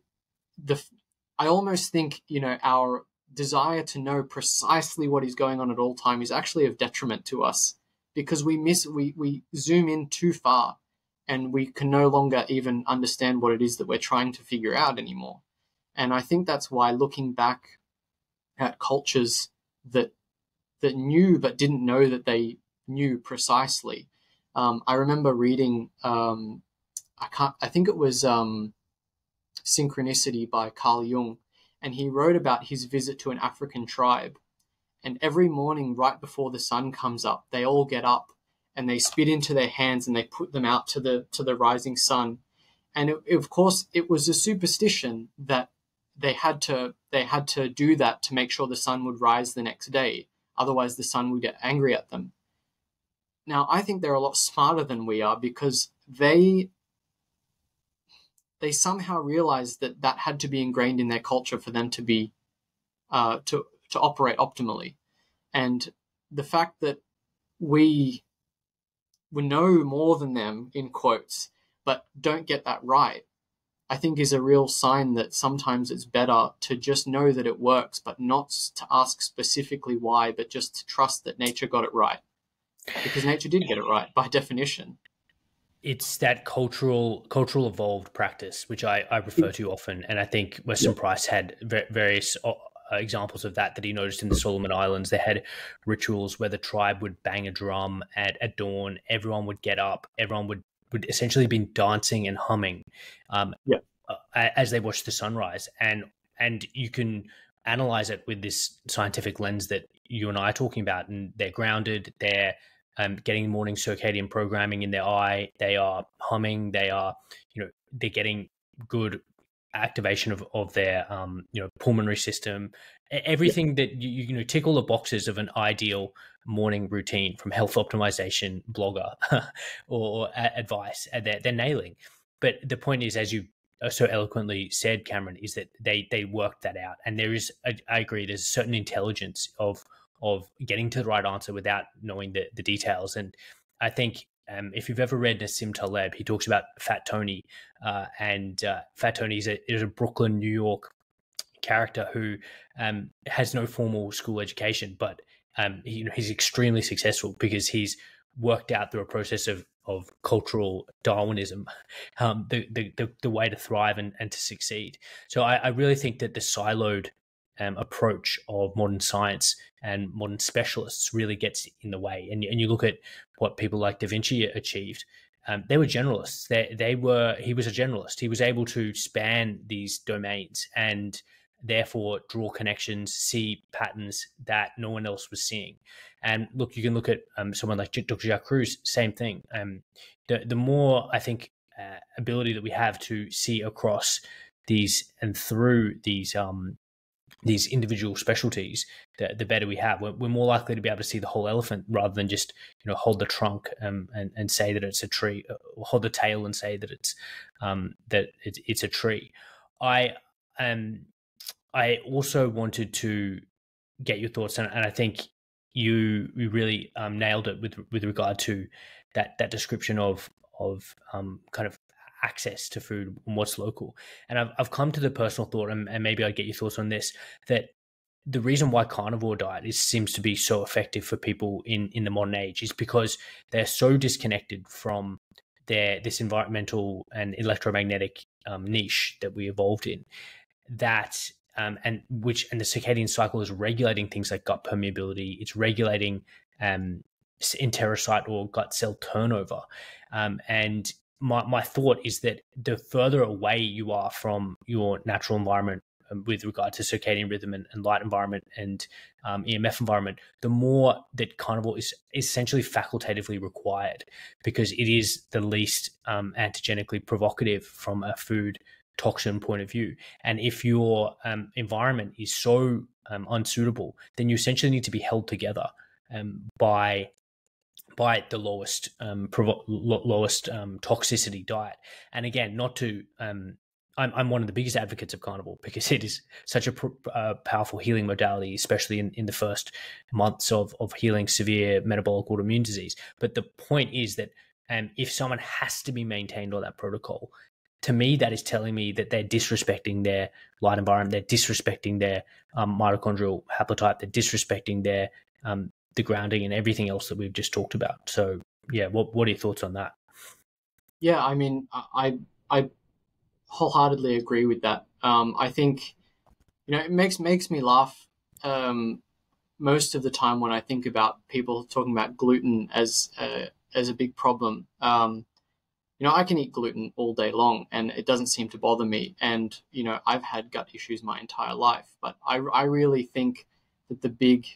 the I almost think you know our desire to know precisely what is going on at all time is actually of detriment to us because we miss we we zoom in too far and we can no longer even understand what it is that we're trying to figure out anymore. And I think that's why looking back at cultures that that knew but didn't know that they knew precisely. Um, I remember reading, um, I can't, I think it was um, Synchronicity by Carl Jung, and he wrote about his visit to an African tribe. And every morning, right before the sun comes up, they all get up and they spit into their hands and they put them out to the to the rising sun. And it, of course, it was a superstition that they had to they had to do that to make sure the sun would rise the next day. Otherwise, the sun would get angry at them. Now, I think they're a lot smarter than we are because they they somehow realized that that had to be ingrained in their culture for them to be uh, to to operate optimally, and the fact that we we know more than them in quotes, but don't get that right I think is a real sign that sometimes it's better to just know that it works, but not to ask specifically why, but just to trust that nature got it right. Because nature did get it right by definition. It's that cultural, cultural evolved practice, which I, I refer to often. And I think Weston yeah. Price had various uh, examples of that that he noticed in the Solomon Islands. They had rituals where the tribe would bang a drum at, at dawn, everyone would get up, everyone would would essentially been dancing and humming um, yeah. as they watched the sunrise. And and you can analyze it with this scientific lens that you and I are talking about, and they're grounded. They're um, getting morning circadian programming in their eye. They are humming. They are, you know, they're getting good activation of, of their um, you know pulmonary system. Everything that you, you know tick all the boxes of an ideal morning routine from health optimization blogger or, advice and they're, they're nailing. But the point is as you so eloquently said cameron is that they they worked that out. And there is I, I agree there's a certain intelligence of of getting to the right answer without knowing the, the details. And i think um, if you've ever read Nassim Taleb, he talks about Fat Tony, uh, and uh, Fat Tony is a, is a Brooklyn, New York character who um, has no formal school education, but um, he, you know, he's extremely successful because he's worked out through a process of of cultural Darwinism, um, the, the, the the way to thrive and, and to succeed. So I, I really think that the siloed um, approach of modern science and modern specialists really gets in the way. And, and you look at what people like Da Vinci achieved. Um, they were generalists. They, they were. He was a generalist. He was able to span these domains and therefore draw connections, see patterns that no one else was seeing. And look, you can look at um, someone like Dr. Jack Kruse, same thing. Um, the, the more, I think, uh, ability that we have to see across these and through these um, these individual specialties, the, the better we have. We're, we're, more likely to be able to see the whole elephant rather than just you know hold the trunk um, and and say that it's a tree, or hold the tail and say that it's um, that it's, it's a tree. I um I also wanted to get your thoughts, and, and I think you you really um, nailed it with with regard to that that description of of um, kind of access to food and what's local. And I've I've come to the personal thought, and, and maybe I'd get your thoughts on this that the reason why carnivore diet is seems to be so effective for people in in the modern age is because they're so disconnected from their this environmental and electromagnetic um, niche that we evolved in that um, and which and the circadian cycle is regulating things like gut permeability. It's regulating um, enterocyte or gut cell turnover. Um, and my, my thought is that the further away you are from your natural environment um, with regard to circadian rhythm and, and light environment and um, EMF environment, the more that carnivore is essentially facultatively required because it is the least um, antigenically provocative from a food toxin point of view. And if your um, environment is so um, unsuitable, then you essentially need to be held together um, by by the lowest um, lowest um, toxicity diet. And again, not to um, I'm, I'm one of the biggest advocates of carnivore because it is such a uh, powerful healing modality, especially in, in the first months of, of healing severe metabolic autoimmune disease. But the point is that um, if someone has to be maintained on that protocol, to me, that is telling me that they're disrespecting their light environment, they're disrespecting their um, mitochondrial haplotype, they're disrespecting their um, the grounding and everything else that we've just talked about. So, yeah, what what are your thoughts on that? Yeah, I mean, I I wholeheartedly agree with that. Um, I think you know it makes makes me laugh um, most of the time when I think about people talking about gluten as a, as a big problem. Um, you know, I can eat gluten all day long and it doesn't seem to bother me. And, you know, I've had gut issues my entire life, but I, I really think that the big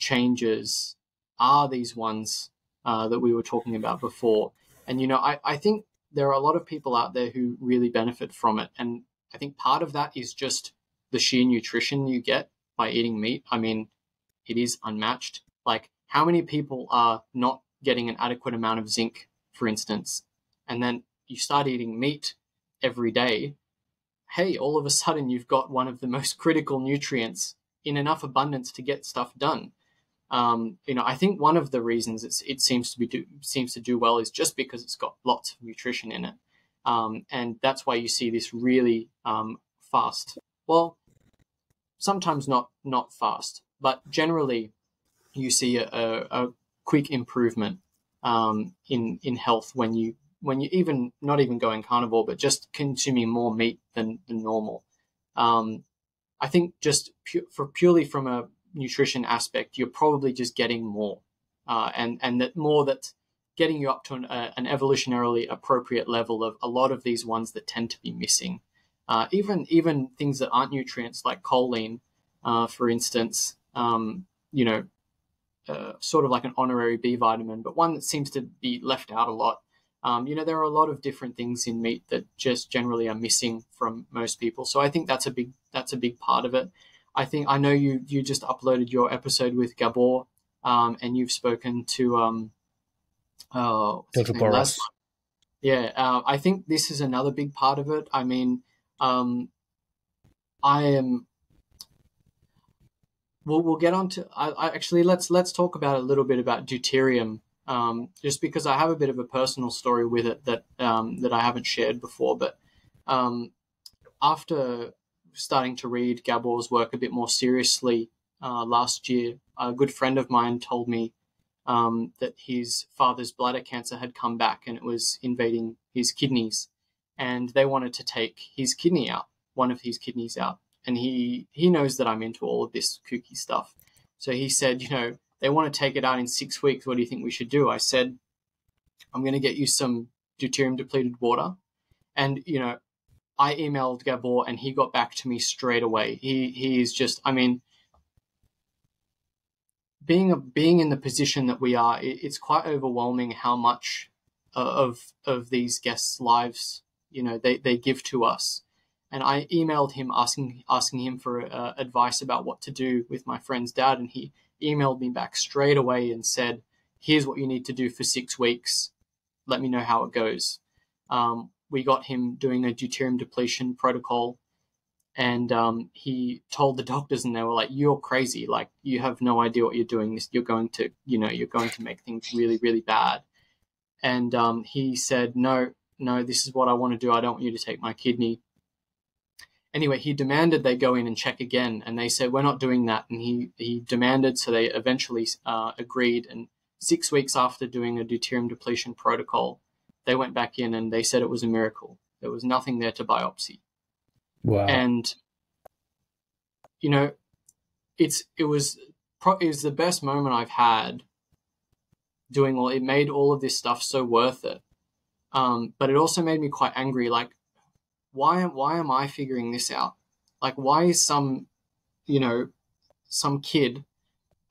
changes are these ones uh, that we were talking about before. And, you know, I, I think there are a lot of people out there who really benefit from it. And I think part of that is just the sheer nutrition you get by eating meat. I mean, it is unmatched. Like, how many people are not getting an adequate amount of zinc, for instance, and then you start eating meat every day, hey, all of a sudden you've got one of the most critical nutrients in enough abundance to get stuff done. Um, you know, I think one of the reasons it seems to be do, seems to do well is just because it's got lots of nutrition in it, um, and that's why you see this really um, fast. Well, sometimes not not fast, but generally you see a, a, a quick improvement um, in in health when you when you even not even going carnivore, but just consuming more meat than, than normal. Um, I think just pu- for purely from a nutrition aspect, you're probably just getting more, uh, and and that more that getting you up to an, uh, an, evolutionarily appropriate level of a lot of these ones that tend to be missing. Uh, even even things that aren't nutrients like choline, uh, for instance, um, you know, uh, sort of like an honorary B vitamin, but one that seems to be left out a lot um, you know, there are a lot of different things in meat that just generally are missing from most people. So I think that's a big that's a big part of it. I think I know you you just uploaded your episode with Gabor, um, and you've spoken to um, uh, Dr. Boris. Yeah, uh, I think this is another big part of it. I mean, um, I am. We'll, we'll get on to. I, I, actually let's let's talk about a little bit about deuterium um, just because I have a bit of a personal story with it that um, that I haven't shared before. But um, after starting to read Gabor's work a bit more seriously uh, last year, a good friend of mine told me um, that his father's bladder cancer had come back and it was invading his kidneys, and they wanted to take his kidney out, one of his kidneys out. And he he knows that I'm into all of this kooky stuff, so he said, you know they want to take it out in six weeks. What do you think we should do? I said, I'm going to get you some deuterium depleted water. And, you know, I emailed Gabor and he got back to me straight away. He, he is just, I mean, being a, being in the position that we are, it, it's quite overwhelming how much uh, of, of these guests' lives, you know, they, they give to us. And I emailed him asking, asking him for uh, advice about what to do with my friend's dad. And he, emailed me back straight away and said, "Here's what you need to do for six weeks. Let me know how it goes." Um, we got him doing a deuterium depletion protocol, and um, he told the doctors, and they were like, "You're crazy! Like you have no idea what you're doing. This you're going to, you know, you're going to make things really, really bad." And um, he said, "No, no, this is what I want to do. I don't want you to take my kidney." anyway, he demanded they go in and check again, and they said we're not doing that. And he he demanded, so they eventually uh, agreed. And six weeks after doing a deuterium depletion protocol, they went back in and they said it was a miracle. There was nothing there to biopsy. Wow. And you know, it's it was it was the best moment I've had doing all. It made all of this stuff so worth it. Um, but it also made me quite angry. Like why why am I figuring this out? Like, why is some, you know, some kid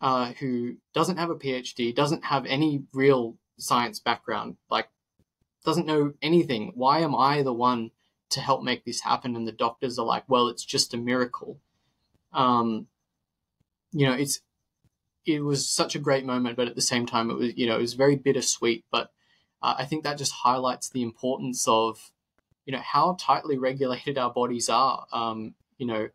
uh, who doesn't have a PhD, doesn't have any real science background, like, doesn't know anything, why am I the one to help make this happen? And the doctors are like, well, it's just a miracle. Um, you know, it's it was such a great moment, but at the same time, it was you know it was very bittersweet. But uh, I think that just highlights the importance of you know how tightly regulated our bodies are. Um, you know,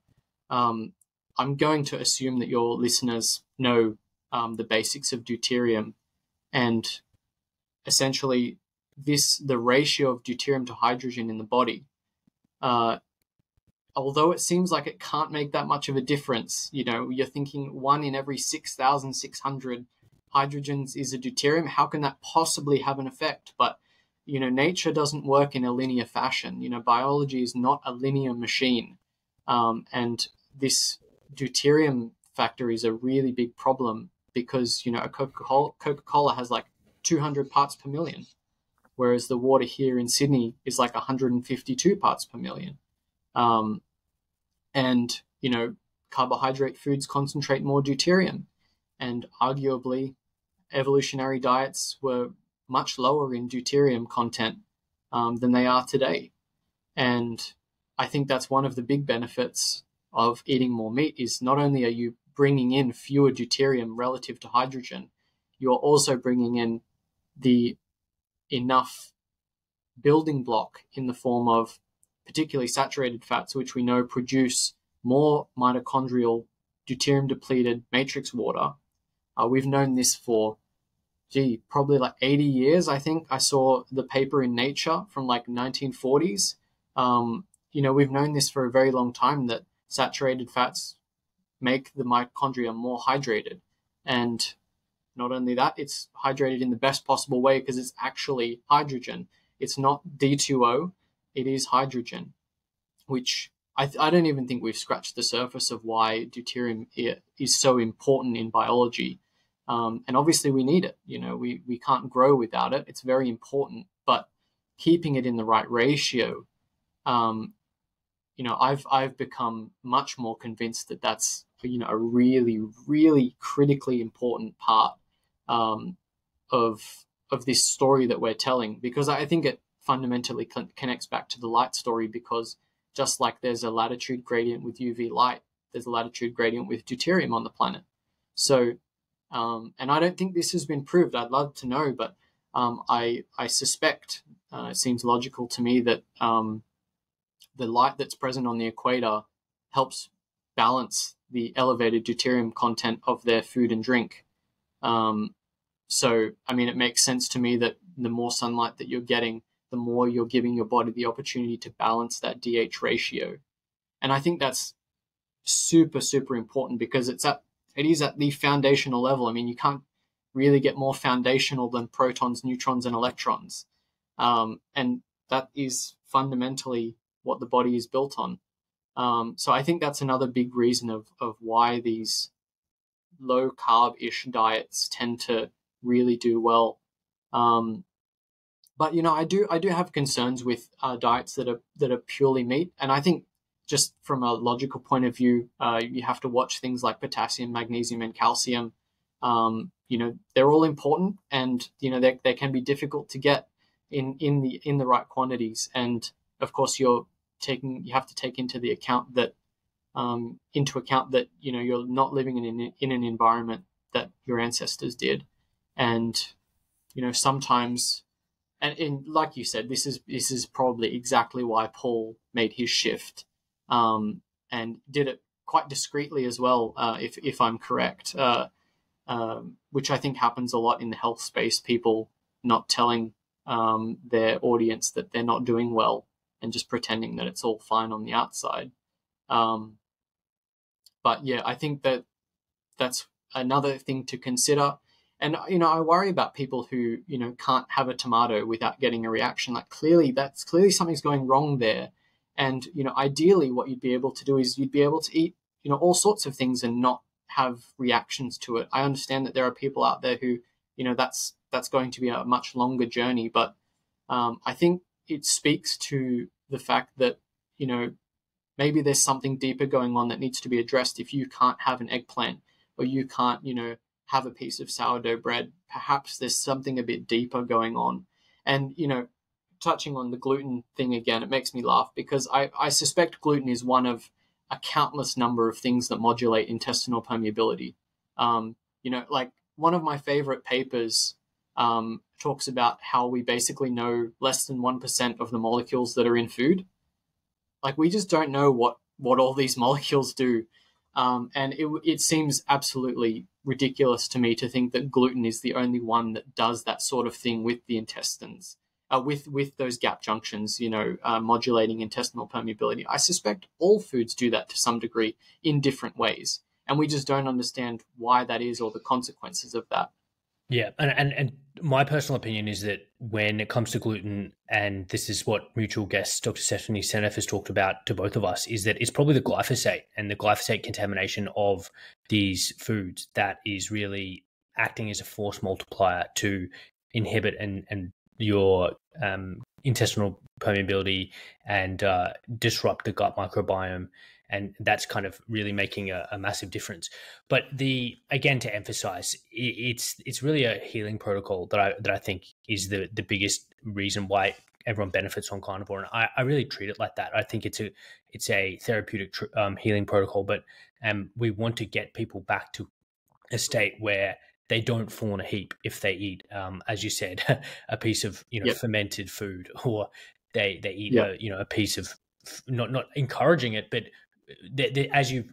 um, I'm going to assume that your listeners know um, the basics of deuterium, and essentially this the ratio of deuterium to hydrogen in the body. Uh, although it seems like it can't make that much of a difference, you know, you're thinking one in every 6,600 hydrogens is a deuterium. How can that possibly have an effect? But, you know, nature doesn't work in a linear fashion. You know, biology is not a linear machine. Um, and this deuterium factor is a really big problem because, you know, a Coca-Cola, Coca-Cola has like 200 parts per million, whereas the water here in Sydney is like 152 parts per million. Um, and, you know, carbohydrate foods concentrate more deuterium. And arguably, evolutionary diets were much lower in deuterium content um, than they are today. And I think that's one of the big benefits of eating more meat is not only are you bringing in fewer deuterium relative to hydrogen, you're also bringing in the enough building block in the form of particularly saturated fats, which we know produce more mitochondrial deuterium depleted matrix water. Uh, we've known this for, gee, probably like 80 years. I think I saw the paper in Nature from like 1940s. Um, you know, we've known this for a very long time that saturated fats make the mitochondria more hydrated. And not only that, it's hydrated in the best possible way because it's actually hydrogen. It's not D2O, it is hydrogen, which I, I don't even think we've scratched the surface of why deuterium is so important in biology. Um, and obviously, we need it. You know, we, we can't grow without it. It's very important, but keeping it in the right ratio, um, you know, I've I've become much more convinced that that's you know a really really critically important part um, of of this story that we're telling because I think it fundamentally connects back to the light story because just like there's a latitude gradient with UV light, there's a latitude gradient with deuterium on the planet. So, um, and I don't think this has been proved. I'd love to know, but um, I I suspect uh, it seems logical to me that um, the light that's present on the equator helps balance the elevated deuterium content of their food and drink. Um, so, I mean, it makes sense to me that the more sunlight that you're getting, the more you're giving your body the opportunity to balance that DH ratio. And I think that's super, super important because it's at it is at the foundational level. I mean, you can't really get more foundational than protons, neutrons, and electrons. Um, and that is fundamentally what the body is built on. Um, so I think that's another big reason of, of why these low carb ish diets tend to really do well. Um, but you know, I do I do have concerns with uh, diets that are that are purely meat, and I think just from a logical point of view, uh, you have to watch things like potassium, magnesium, and calcium. Um, you know, they're all important, and you know they they can be difficult to get in in the in the right quantities. And of course, you're taking you have to take into the account that um, into account that you know you're not living in an, in an environment that your ancestors did, and you know sometimes and, and like you said, this is this is probably exactly why Paul made his shift, um, and did it quite discreetly as well, uh, if if I'm correct. Uh, um, which I think happens a lot in the health space. People not telling um, their audience that they're not doing well and just pretending that it's all fine on the outside. Um, but yeah, I think that that's another thing to consider. And you know i worry about people who you know can't have a tomato without getting a reaction. Like clearly that's clearly something's going wrong there. And you know ideally what you'd be able to do is you'd be able to eat you know all sorts of things and not have reactions to it. I understand that there are people out there who you know that's that's going to be a much longer journey. But um, i think it speaks to the fact that you know maybe there's something deeper going on that needs to be addressed if you can't have an eggplant or you can't, you know, have a piece of sourdough bread. Perhaps there's something a bit deeper going on. And, you know, touching on the gluten thing again, it makes me laugh because I, I suspect gluten is one of a countless number of things that modulate intestinal permeability. Um, you know, like one of my favorite papers um, talks about how we basically know less than 1% of the molecules that are in food. Like we just don't know what, what all these molecules do. Um, and it, it seems absolutely ridiculous to me to think that gluten is the only one that does that sort of thing with the intestines, uh, with with those gap junctions, you know, uh, modulating intestinal permeability. I suspect all foods do that to some degree in different ways, and we just don't understand why that is or the consequences of that. Yeah, and, and and my personal opinion is that when it comes to gluten, and this is what mutual guest Dr. Stephanie Seneff has talked about to both of us, is that it's probably the glyphosate and the glyphosate contamination of these foods that is really acting as a force multiplier to inhibit and and your um, intestinal permeability and uh, disrupt the gut microbiome and that's kind of really making a, a, massive difference. But the again to emphasize, it's it's really a healing protocol that I that I think is the the biggest reason why everyone benefits on carnivore, and I, I really treat it like that. I think it's a it's a therapeutic tr- um, healing protocol, but um, we want to get people back to a state where they don't fall in a heap if they eat, um, as you said, a piece of you know yep. fermented food, or they they eat yep. a you know a piece of not not encouraging it, but as you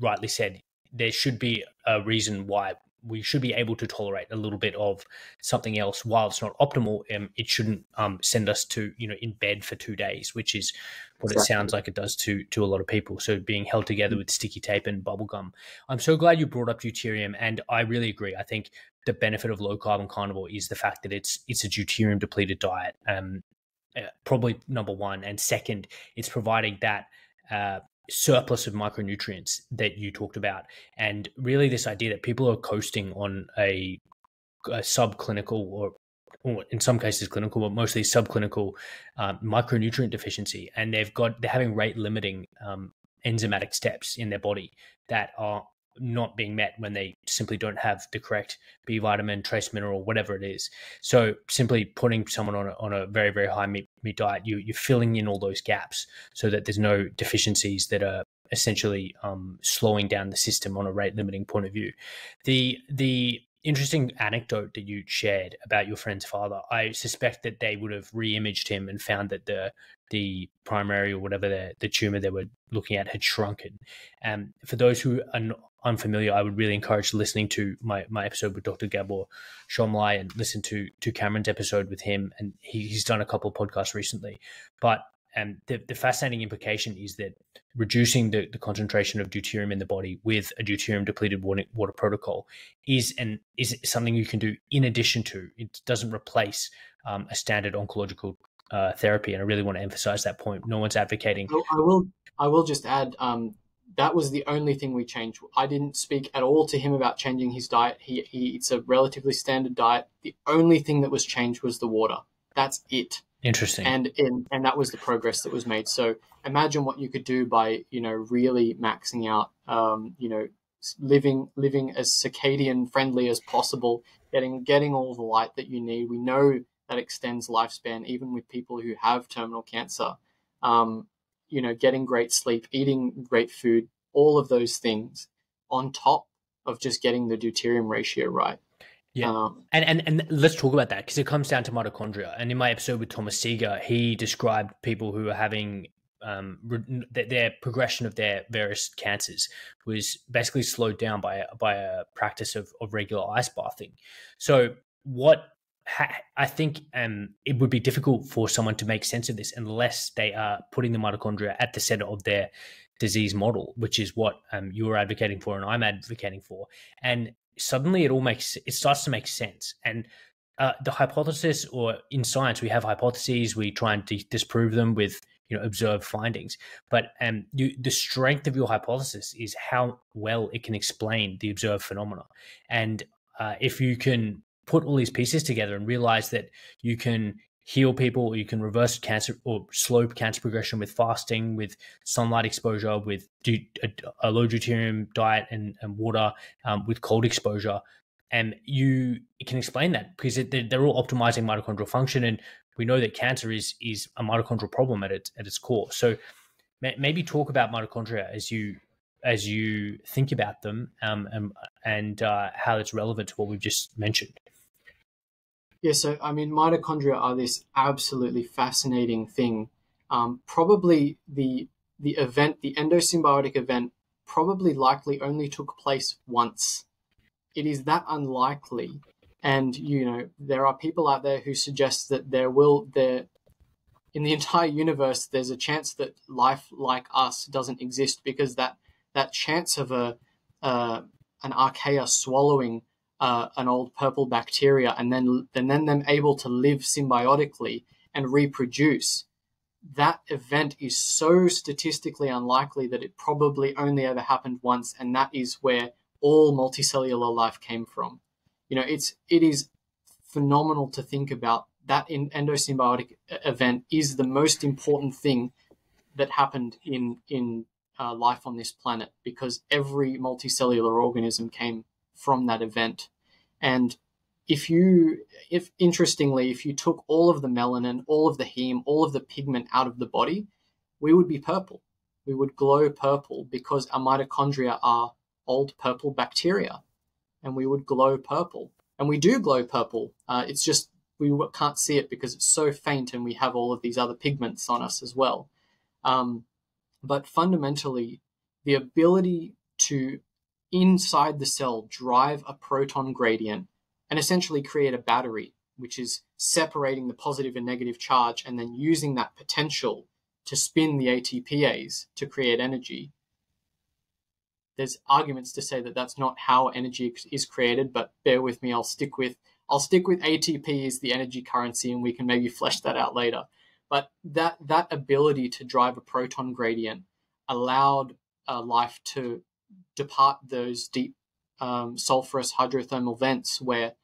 rightly said, there should be a reason why we should be able to tolerate a little bit of something else. While it's not optimal um, it shouldn't um, send us to you know in bed for two days which is what exactly. it sounds like it does to to a lot of people. So being held together mm. with sticky tape and bubble gum. I'm so glad you brought up deuterium and i really agree. I think the benefit of low carbon carnivore is the fact that it's it's a deuterium depleted diet um, uh, probably number one. And second it's providing that uh, surplus of micronutrients that you talked about, and really this idea that people are coasting on a, a subclinical or or in some cases clinical, but mostly subclinical um, micronutrient deficiency, and they've got they're having rate limiting um, enzymatic steps in their body that are not being met when they simply don't have the correct B vitamin, trace mineral, whatever it is. So simply putting someone on a, on a very very high meat, meat diet, you you're filling in all those gaps so that there's no deficiencies that are essentially um, slowing down the system on a rate limiting point of view. The the interesting anecdote that you shared about your friend's father. I suspect that they would have re-imaged him and found that the the primary or whatever the, the tumor they were looking at had shrunken. And um, for those who are unfamiliar, I would really encourage listening to my, my episode with Dr. Gabor Somlyai and listen to to Cameron's episode with him. And he, he's done a couple of podcasts recently. But um, the, the fascinating implication is that reducing the, the concentration of deuterium in the body with a deuterium depleted water, water protocol is and is something you can do in addition to. It doesn't replace um, a standard oncological uh, therapy, and I really want to emphasize that point. No one's advocating. I will. I will just add. Um, that was the only thing we changed. I didn't speak at all to him about changing his diet. He, he eats a relatively standard diet. The only thing that was changed was the water. That's it. Interesting. And in, and that was the progress that was made. So imagine what you could do by you know really maxing out um, you know living living as circadian friendly as possible, getting getting all the light that you need. We know that extends lifespan even with people who have terminal cancer. Um, you know, getting great sleep, eating great food, all of those things on top of just getting the deuterium ratio right. Yeah, um, and, and and let's talk about that because it comes down to mitochondria. And in my episode with Thomas Seeger, he described people who are having um, their progression of their various cancers was basically slowed down by by a practice of, of regular ice bathing. So what I think um, it would be difficult for someone to make sense of this unless they are putting the mitochondria at the center of their disease model, which is what um, you're advocating for and I'm advocating for. And suddenly it all makes it starts to make sense. And uh, the hypothesis, or in science, we have hypotheses, we try and disprove them with you know observed findings. But um, you, the strength of your hypothesis is how well it can explain the observed phenomena. And uh, if you can put all these pieces together and realize that you can heal people, or you can reverse cancer or slow cancer progression with fasting, with sunlight exposure, with a, a low deuterium diet and, and water, um, with cold exposure. And you can explain that because it, they're all optimizing mitochondrial function, and we know that cancer is is a mitochondrial problem at its at its core. So maybe talk about mitochondria as you as you think about them um, and, and uh, how it's relevant to what we've just mentioned. Yeah, so I mean, mitochondria are this absolutely fascinating thing. Um, probably the the event, the endosymbiotic event, probably likely only took place once. It is that unlikely, and you know there are people out there who suggest that there will there in the entire universe there's a chance that life like us doesn't exist because that that chance of a uh, an archaea swallowing uh, an old purple bacteria and then and then them able to live symbiotically and reproduce that event is so statistically unlikely that it probably only ever happened once and that is where all multicellular life came from. You know it's it is phenomenal to think about that in endosymbiotic event is the most important thing that happened in in uh, life on this planet because every multicellular organism came from that event. And if you, if interestingly, if you took all of the melanin, all of the heme, all of the pigment out of the body, we would be purple. We would glow purple because our mitochondria are old purple bacteria, and we would glow purple. And we do glow purple. Uh, it's just we can't see it because it's so faint, and we have all of these other pigments on us as well. Um, but fundamentally, the ability to inside the cell drive a proton gradient and essentially create a battery, which is separating the positive and negative charge and then using that potential to spin the ATPase to create energy. There's arguments to say that that's not how energy is created, but bear with me. I'll stick with I'll stick with ATP is the energy currency, and we can maybe flesh that out later. But that that ability to drive a proton gradient allowed uh, life to depart those deep um, sulfurous hydrothermal vents, where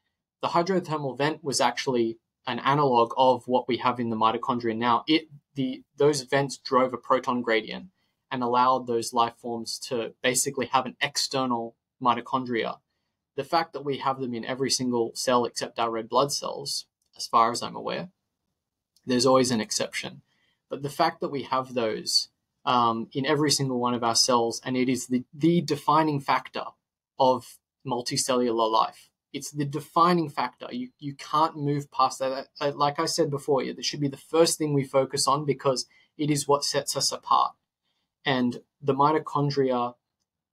the hydrothermal vent was actually an analog of what we have in the mitochondria now. It the those vents drove a proton gradient and allowed those life forms to basically have an external mitochondria. The fact that we have them in every single cell except our red blood cells, as far as I'm aware, there's always an exception. But the fact that we have those um, in every single one of our cells, and it is the, the defining factor of multicellular life. It's the defining factor. You, you can't move past that. Uh, like I said before, that should be the first thing we focus on because it is what sets us apart. And the mitochondria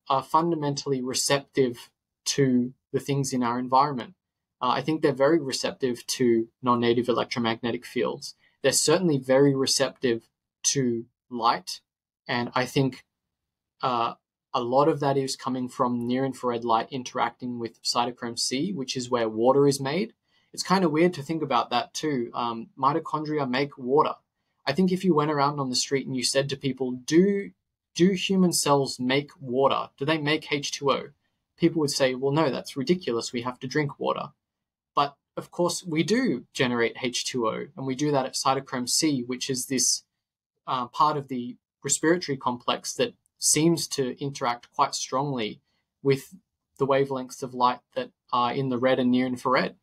are fundamentally receptive to the things in our environment. Uh, I think they're very receptive to non native electromagnetic fields they're certainly very receptive to light. And I think uh, a lot of that is coming from near infrared light interacting with cytochrome C, which is where water is made. It's kind of weird to think about that too. Um, mitochondria make water. I think if you went around on the street and you said to people, "Do do human cells make water? Do they make H2O?" People would say, "Well, no, that's ridiculous. We have to drink water." But of course, we do generate H2O, and we do that at cytochrome C, which is this uh, part of the respiratory complex that seems to interact quite strongly with the wavelengths of light that are in the red and near infrared.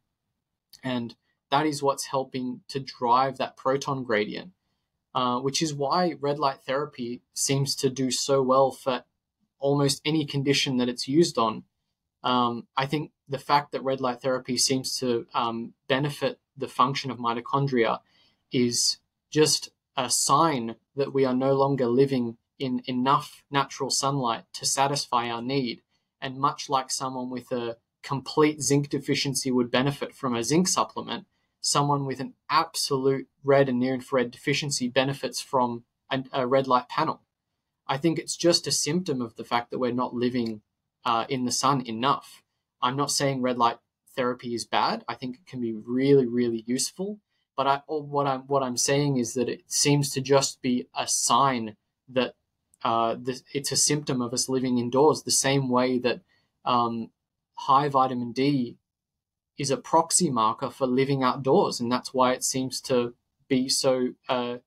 And that is what's helping to drive that proton gradient, uh, which is why red light therapy seems to do so well for almost any condition that it's used on. Um, I think the fact that red light therapy seems to um, benefit the function of mitochondria is just a sign that we are no longer living in enough natural sunlight to satisfy our need. And much like someone with a complete zinc deficiency would benefit from a zinc supplement, someone with an absolute red and near infrared deficiency benefits from a, red light panel. I think it's just a symptom of the fact that we're not living uh, in the sun enough. I'm not saying red light therapy is bad. I think it can be really, really useful. But I, what I'm what I'm saying is that it seems to just be a sign that uh, this, it's a symptom of us living indoors. The same way that um, high vitamin D is a proxy marker for living outdoors, and that's why it seems to be so. Uh,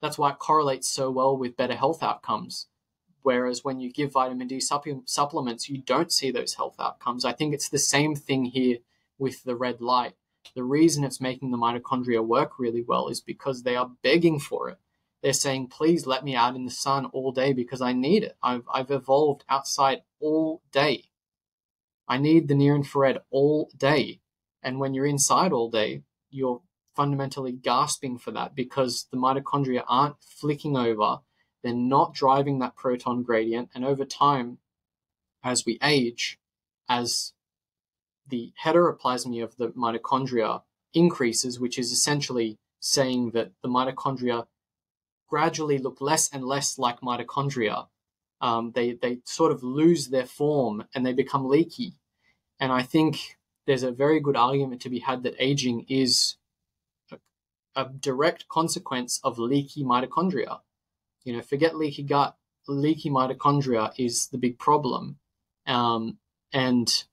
that's why it correlates so well with better health outcomes. Whereas when you give vitamin D supplements, you don't see those health outcomes. I think it's the same thing here with the red light. The reason it's making the mitochondria work really well is because they are begging for it. They're saying, please let me out in the sun all day because I need it. I've, I've evolved outside all day. I need the near infrared all day. And when you're inside all day, you're fundamentally gasping for that because the mitochondria aren't flicking over. They're not driving that proton gradient. And over time, as we age, as the heteroplasmy of the mitochondria increases, which is essentially saying that the mitochondria gradually look less and less like mitochondria. Um, they, they sort of lose their form and they become leaky. And I think there's a very good argument to be had that aging is a, a direct consequence of leaky mitochondria. You know, forget leaky gut, leaky mitochondria is the big problem. Um, and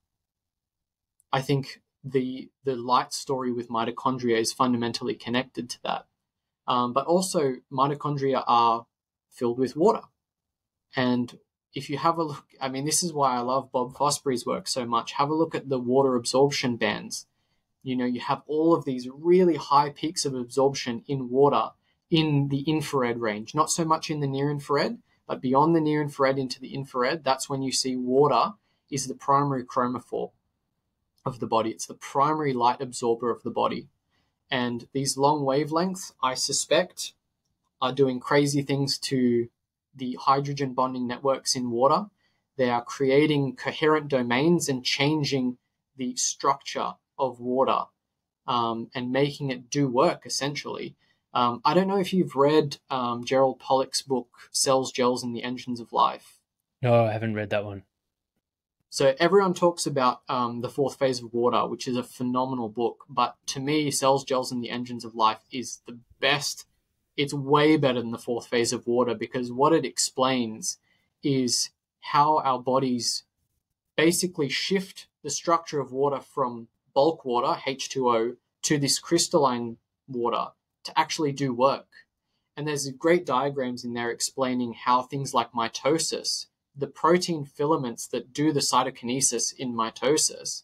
I think the the light story with mitochondria is fundamentally connected to that. Um, but also, mitochondria are filled with water. And if you have a look, I mean, this is why I love Bob Fosbury's work so much. Have a look at the water absorption bands. You know, you have all of these really high peaks of absorption in water in the infrared range, not so much in the near infrared, but beyond the near infrared into the infrared. That's when you see water is the primary chromophore of the body. It's the primary light absorber of the body. And these long wavelengths, I suspect, are doing crazy things to the hydrogen bonding networks in water. They are creating coherent domains and changing the structure of water um, and making it do work essentially. Um, I don't know if you've read um, Gerald Pollack's book, Cells, Gels, and the Engines of Life. No, I haven't read that one. So everyone talks about um, the fourth phase of water, which is a phenomenal book. But to me, Cells, Gels, and the Engines of Life is the best. It's way better than the fourth phase of water because what it explains is how our bodies basically shift the structure of water from bulk water, H2O, to this crystalline water to actually do work. And there's great diagrams in there explaining how things like mitosis the protein filaments that do the cytokinesis in mitosis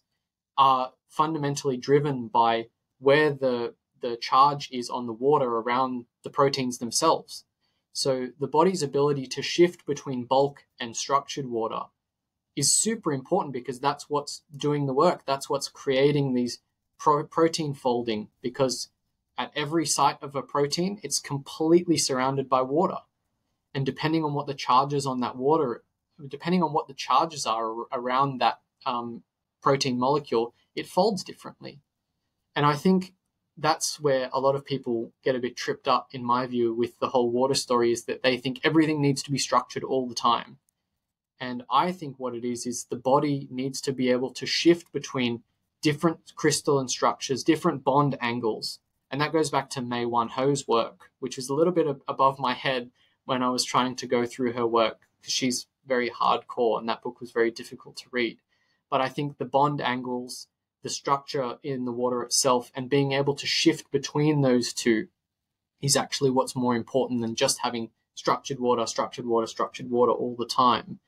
are fundamentally driven by where the the charge is on the water around the proteins themselves. So the body's ability to shift between bulk and structured water is super important because that's what's doing the work. That's what's creating these pro- protein folding because at every site of a protein, it's completely surrounded by water. And depending on what the charge is on that water depending on what the charges are around that um, protein molecule, it folds differently. And I think that's where a lot of people get a bit tripped up, in my view, with the whole water story is that they think everything needs to be structured all the time. And I think what it is, is the body needs to be able to shift between different crystalline structures, different bond angles. And that goes back to Mae-Wan Ho's work, which is a little bit above my head when I was trying to go through her work, because she's very hardcore, and that book was very difficult to read. But I think the bond angles, the structure in the water itself, and being able to shift between those two is actually what's more important than just having structured water, structured water, structured water all the time.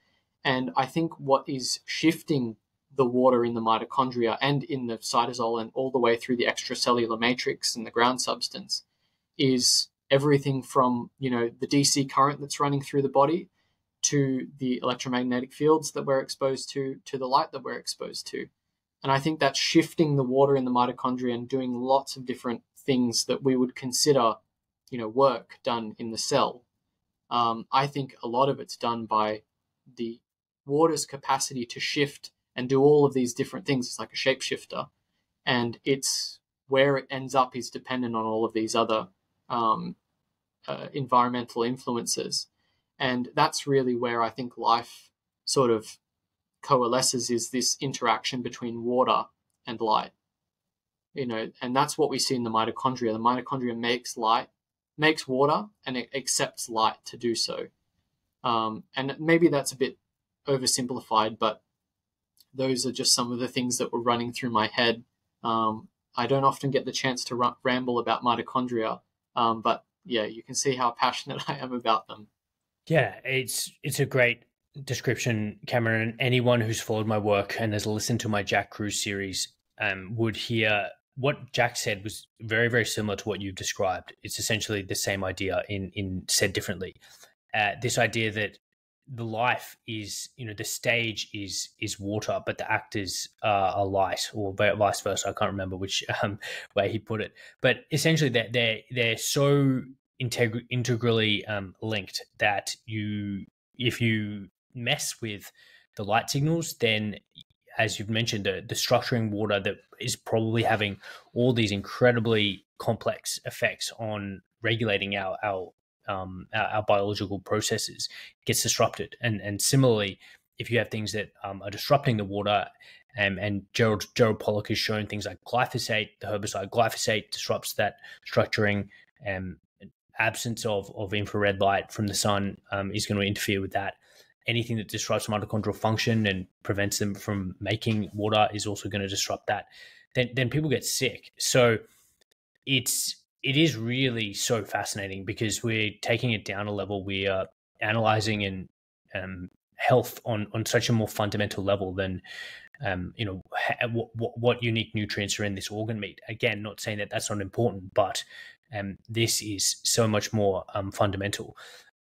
And I think what is shifting the water in the mitochondria and in the cytosol and all the way through the extracellular matrix and the ground substance is everything from you know the DC current that's running through the body to the electromagnetic fields that we're exposed to, to the light that we're exposed to. And I think that's shifting the water in the mitochondria and doing lots of different things that we would consider, you know, work done in the cell. Um, I think a lot of it's done by the water's capacity to shift and do all of these different things. It's like a shapeshifter. And it's where it ends up is dependent on all of these other um, uh, environmental influences. And that's really where I think life sort of coalesces is this interaction between water and light. You know, and that's what we see in the mitochondria. The mitochondria makes light, makes water, and it accepts light to do so. Um, and maybe that's a bit oversimplified, but those are just some of the things that were running through my head Um, I don't often get the chance to ramble about mitochondria, um, but yeah, you can see how passionate I am about them. Yeah, it's it's a great description, Cameron. Anyone who's followed my work and has listened to my Jack Kruse series um, would hear what Jack said was very very similar to what you've described. It's essentially the same idea in in said differently. Uh, this idea that the life is you know the stage is is water but the actors are, are light or vice versa i can't remember which um, way he put it but essentially they're they're, they're so integ- integrally um, linked that you if you mess with the light signals then as you've mentioned the, the structuring water that is probably having all these incredibly complex effects on regulating our our um, our, our, biological processes gets disrupted. And and similarly, if you have things that um, are disrupting the water, um, and Gerald Gerald Pollack has shown things like glyphosate, the herbicide glyphosate disrupts that structuring. Um, absence of of infrared light from the sun um, is going to interfere with that. Anything that disrupts mitochondrial function and prevents them from making water is also going to disrupt that. Then then people get sick. So it's it is really so fascinating because we're taking it down a level. We are analyzing and um, health on on such a more fundamental level than um, you know what, what, what unique nutrients are in this organ meat. Again, not saying that that's not important, but um, this is so much more um, fundamental.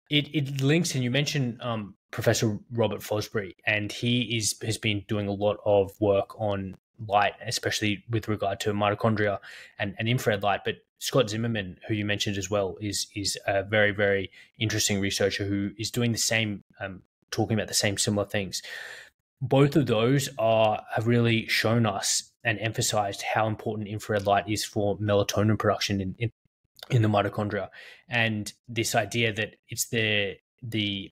It, it links, and you mentioned um, Professor Robert Fosbury, and he is has been doing a lot of work on light, especially with regard to mitochondria and, and infrared light. But Scott Zimmerman, who you mentioned as well, is is a very very interesting researcher who is doing the same, um, talking about the same similar things. Both of those are have really shown us and emphasized how important infrared light is for melatonin production in, in in the mitochondria, and this idea that it's the the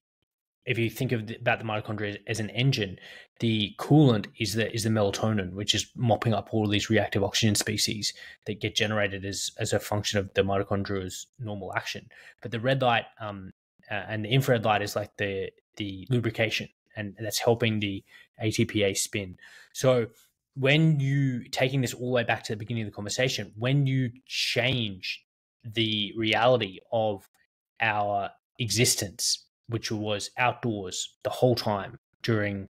if you think of the, about the mitochondria as an engine, the coolant is the is the melatonin, which is mopping up all these reactive oxygen species that get generated as as a function of the mitochondria's normal action. But the red light um, uh, and the infrared light is like the the lubrication, and that's helping the ATPase spin. So when you taking this all the way back to the beginning of the conversation, when you change the reality of our existence which was outdoors the whole time during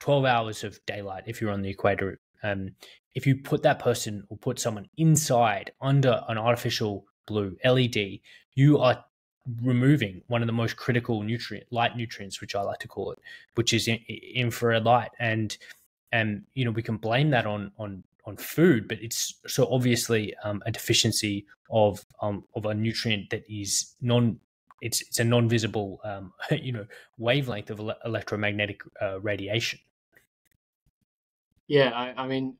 12 hours of daylight if you're on the equator. Um, if you put that person or put someone inside under an artificial blue LED, you are removing one of the most critical nutrient light nutrients which i like to call it which is in, infrared light and and you know we can blame that on on on food but it's so obviously um, a deficiency of um, of a nutrient that is non it's it's a non-visible um, you know wavelength of ele- electromagnetic uh, radiation. Yeah, I, I, mean,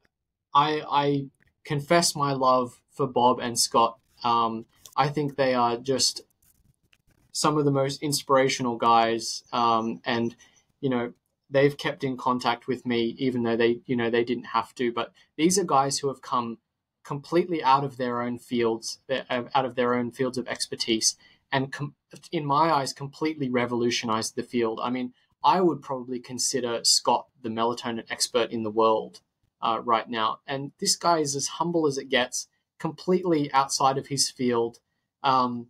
I I confess my love for Bob and Scott. Um, I think they are just some of the most inspirational guys, um, and you know they've kept in contact with me even though they you know they didn't have to. But these are guys who have come completely out of their own fields, uh, out of their own fields of expertise, and com- in my eyes, completely revolutionized the field. I mean, I would probably consider Scott the melatonin expert in the world uh, right now. And this guy is as humble as it gets, completely outside of his field. Um,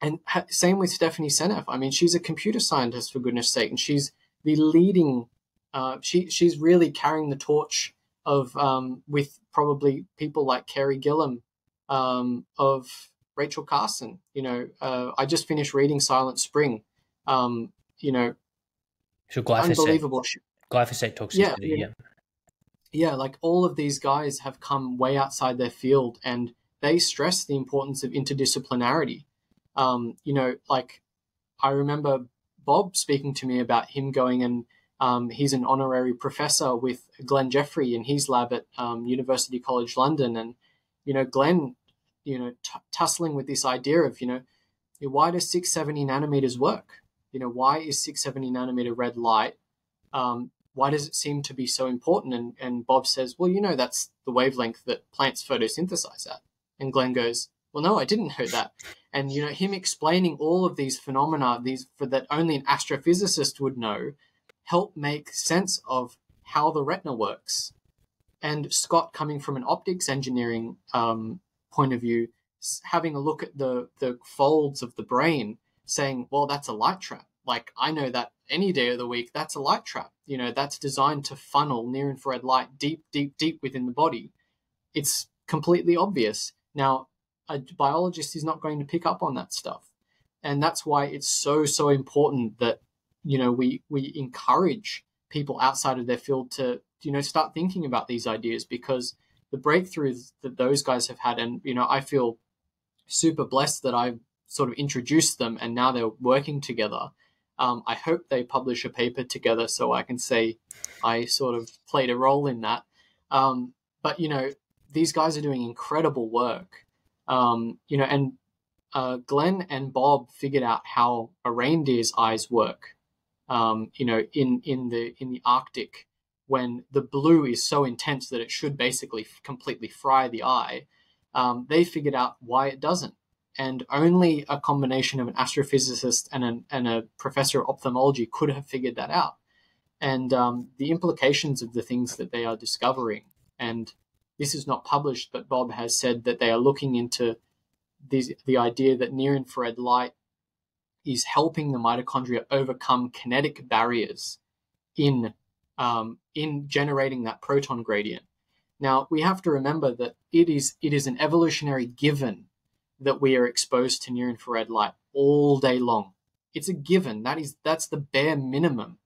and ha- same with Stephanie Seneff. I mean, she's a computer scientist for goodness sake, and she's the leading. Uh, she she's really carrying the torch of um, with probably people like Carey Gillam um, of Rachel Carson. You know, uh, I just finished reading Silent Spring. Um, you know, so glyphosate, unbelievable. Glyphosate toxicity. Yeah, yeah, yeah. Yeah, like all of these guys have come way outside their field, and they stress the importance of interdisciplinarity. Um, you know, like I remember Bob speaking to me about him going and um, he's an honorary professor with Glen Jeffery in his lab at um, University College London, and you know Glen you know, t- tussling with this idea of, you know, why does 670 nanometers work? You know, why is 670 nanometer red light? Um, why does it seem to be so important? And, and Bob says, well, you know, that's the wavelength that plants photosynthesize at. And Glen goes, well, no, I didn't know that. And, you know, him explaining all of these phenomena, these for that only an astrophysicist would know, help make sense of how the retina works And Scott, coming from an optics engineering um, point of view, having a look at the the folds of the brain, saying, "Well, that's a light trap." Like I know that any day of the week, that's a light trap. You know, that's designed to funnel near infrared light deep, deep, deep within the body. It's completely obvious. Now, a biologist is not going to pick up on that stuff. And that's why it's so, so important that, you know, we, we encourage people outside of their field to, you know, start thinking about these ideas because the breakthroughs that those guys have had, and, you know, I feel super blessed that I've sort of introduced them and now they're working together um, I hope they publish a paper together so I can say I sort of played a role in that. Um, but you know, these guys are doing incredible work. Um, you know, and uh, Glen and Bob figured out how a reindeer's eyes work. Um, you know, in in the in the Arctic, when the blue is so intense that it should basically completely fry the eye, um, they figured out why it doesn't and only a combination of an astrophysicist and, an, and a professor of ophthalmology could have figured that out. And um, the implications of the things that they are discovering, and this is not published, but Bob has said that they are looking into the idea that near infrared light is helping the mitochondria overcome kinetic barriers in um, in generating that proton gradient. Now we have to remember that it is it is an evolutionary given that we are exposed to near infrared light all day long. It's a given. That is that's the bare minimum.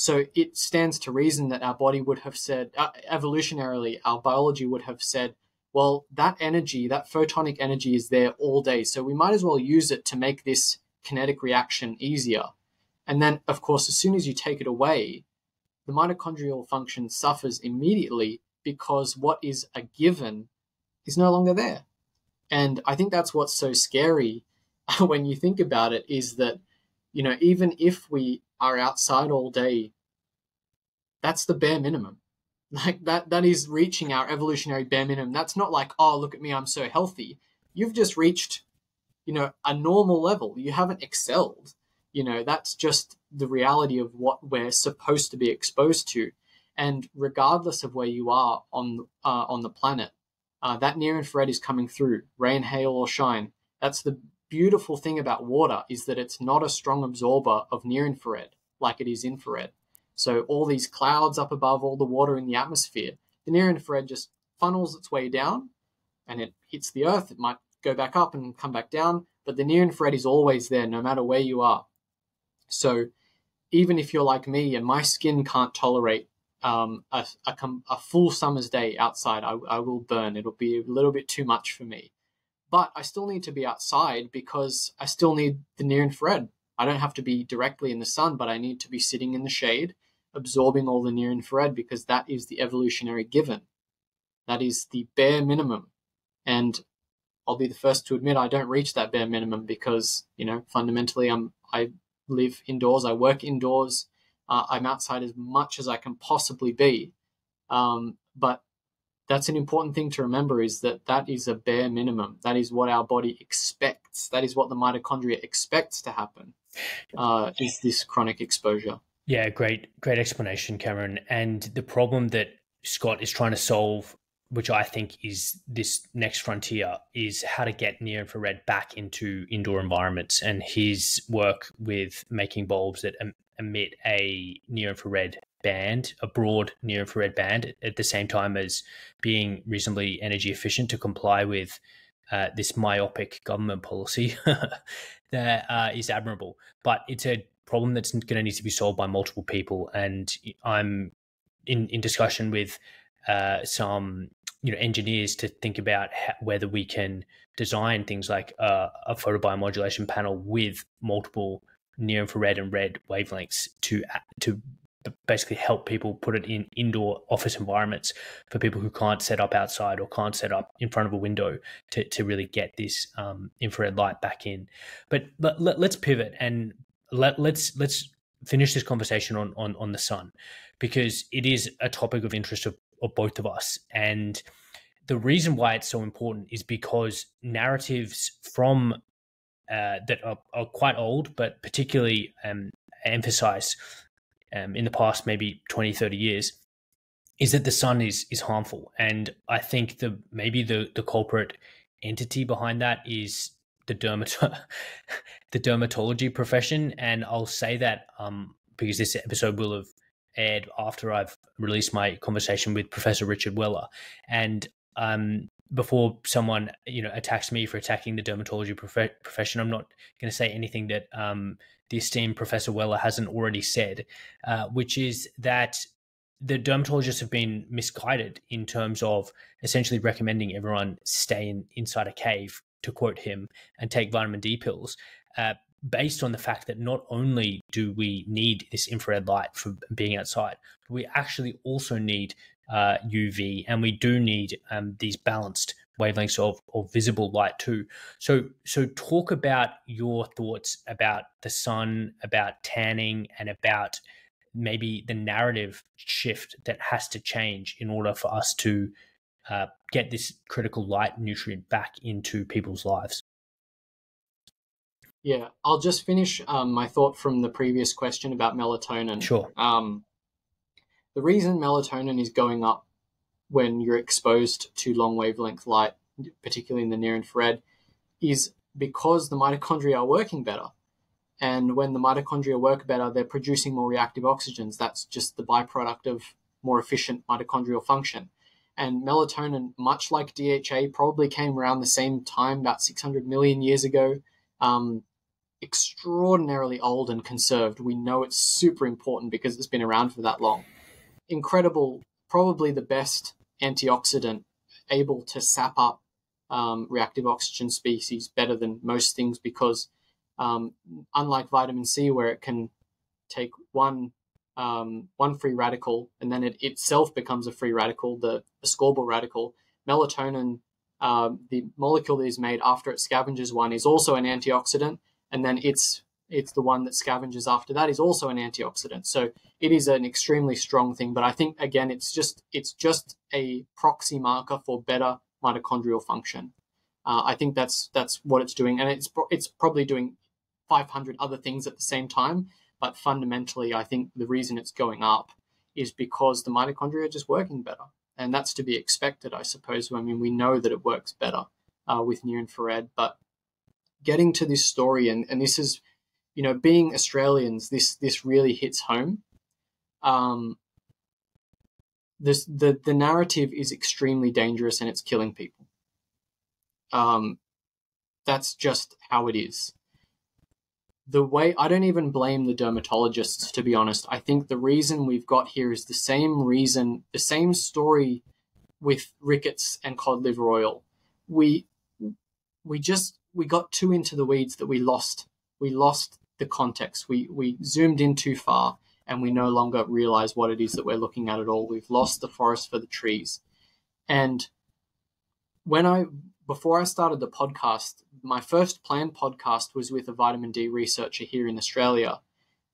So it stands to reason that our body would have said, uh, evolutionarily, our biology would have said, well, that energy, that photonic energy is there all day. So we might as well use it to make this kinetic reaction easier. And then, of course, as soon as you take it away, the mitochondrial function suffers immediately because what is a given is no longer there. And I think that's what's so scary when you think about it is that, you know, even if we are outside all day, that's the bare minimum. Like that, that is reaching our evolutionary bare minimum. That's not like, oh, look at me, I'm so healthy. You've just reached, you know, a normal level. You haven't excelled. You know, that's just the reality of what we're supposed to be exposed to. And regardless of where you are on uh, on the planet, uh, that near infrared is coming through, rain, hail, or shine. That's the beautiful thing about water is that it's not a strong absorber of near infrared like it is infrared. So all these clouds up above, all the water in the atmosphere, the near infrared just funnels its way down and it hits the earth. It might go back up and come back down, but the near infrared is always there no matter where you are. So even if you're like me and my skin can't tolerate um, a, a, a, full summer's day outside, I, I will burn. It'll be a little bit too much for me. But I still need to be outside because I still need the near infrared. I don't have to be directly in the sun, but I need to be sitting in the shade, absorbing all the near infrared because that is the evolutionary given. That is the bare minimum. And I'll be the first to admit I don't reach that bare minimum because, you know, fundamentally I'm I live indoors, I work indoors, uh, I'm outside as much as I can possibly be. Um, but that's an important thing to remember is that that is a bare minimum. That is what our body expects. That is what the mitochondria expects to happen. Uh, is this chronic exposure? Yeah, great, great explanation, Cameron. And the problem that Scott is trying to solve, which I think is this next frontier, is how to get near infrared back into indoor environments. And his work with making bulbs that emit a near infrared band, a broad near infrared band, at the same time as being reasonably energy efficient to comply with uh, this myopic government policy that uh, is admirable. But it's a problem that's going to need to be solved by multiple people. And I'm in, in discussion with uh, some you know engineers to think about how, whether we can design things like uh, a photobiomodulation panel with multiple near infrared and red wavelengths to to basically help people put it in indoor office environments for people who can't set up outside or can't set up in front of a window to, to really get this um, infrared light back in. But let, let, us pivot and let, let's let's finish this conversation on, on on the sun because it is a topic of interest of, of both of us and the reason why it's so important is because narratives from uh, that are, are, quite old, but particularly um, emphasize um, in the past maybe 20, 30 years, is that the sun is is harmful, and I think the maybe the the culprit entity behind that is the dermat the dermatology profession, and I'll say that um, because this episode will have aired after I've released my conversation with Professor Richard Weller, and um, before someone you know attacks me for attacking the dermatology prof- profession, I'm not going to say anything that um, the esteemed Professor Weller hasn't already said, uh, which is that the dermatologists have been misguided in terms of essentially recommending everyone stay in, inside a cave, to quote him, and take vitamin D pills. Uh, based on the fact that not only do we need this infrared light for being outside, we actually also need uh, UV and we do need um, these balanced wavelengths of, of visible light too. So, so talk about your thoughts about the sun, about tanning, and about maybe the narrative shift that has to change in order for us to uh, get this critical light nutrient back into people's lives. Yeah, I'll just finish um, my thought from the previous question about melatonin. Sure. Um, the reason melatonin is going up when you're exposed to long wavelength light, particularly in the near infrared, is because the mitochondria are working better. And when the mitochondria work better, they're producing more reactive oxygens. That's just the byproduct of more efficient mitochondrial function. And melatonin, much like DHA, probably came around the same time, about 600 million years ago. Um, extraordinarily old and conserved. We know it's super important because it's been around for that long. Incredible, probably the best antioxidant able to sap up um, reactive oxygen species better than most things because um, unlike vitamin C, where it can take one um, one free radical and then it itself becomes a free radical, the ascorbyl radical, melatonin, uh, the molecule that is made after it scavenges one, is also an antioxidant, and then it's it's the one that scavenges after that is also an antioxidant. So it is an extremely strong thing. But I think again, it's just it's just a proxy marker for better mitochondrial function. Uh, I think that's that's what it's doing, and it's it's probably doing 500 other things at the same time. But fundamentally, I think the reason it's going up is because the mitochondria are just working better. And that's to be expected, I suppose. I mean, we know that it works better uh, with near infrared. But getting to this story, and, and this is, you know, being Australians, this this really hits home. Um, this the the narrative is extremely dangerous and it's killing people. Um, that's just how it is the way I don't even blame the dermatologists to be honest. I think the reason we've got here is the same reason, the same story with rickets and cod liver oil. We we just we got too into the weeds that we lost we lost the context. We we zoomed in too far and we no longer realize what it is that we're looking at at all. We've lost the forest for the trees. And when I before I started the podcast, my first planned podcast was with a vitamin D researcher here in Australia.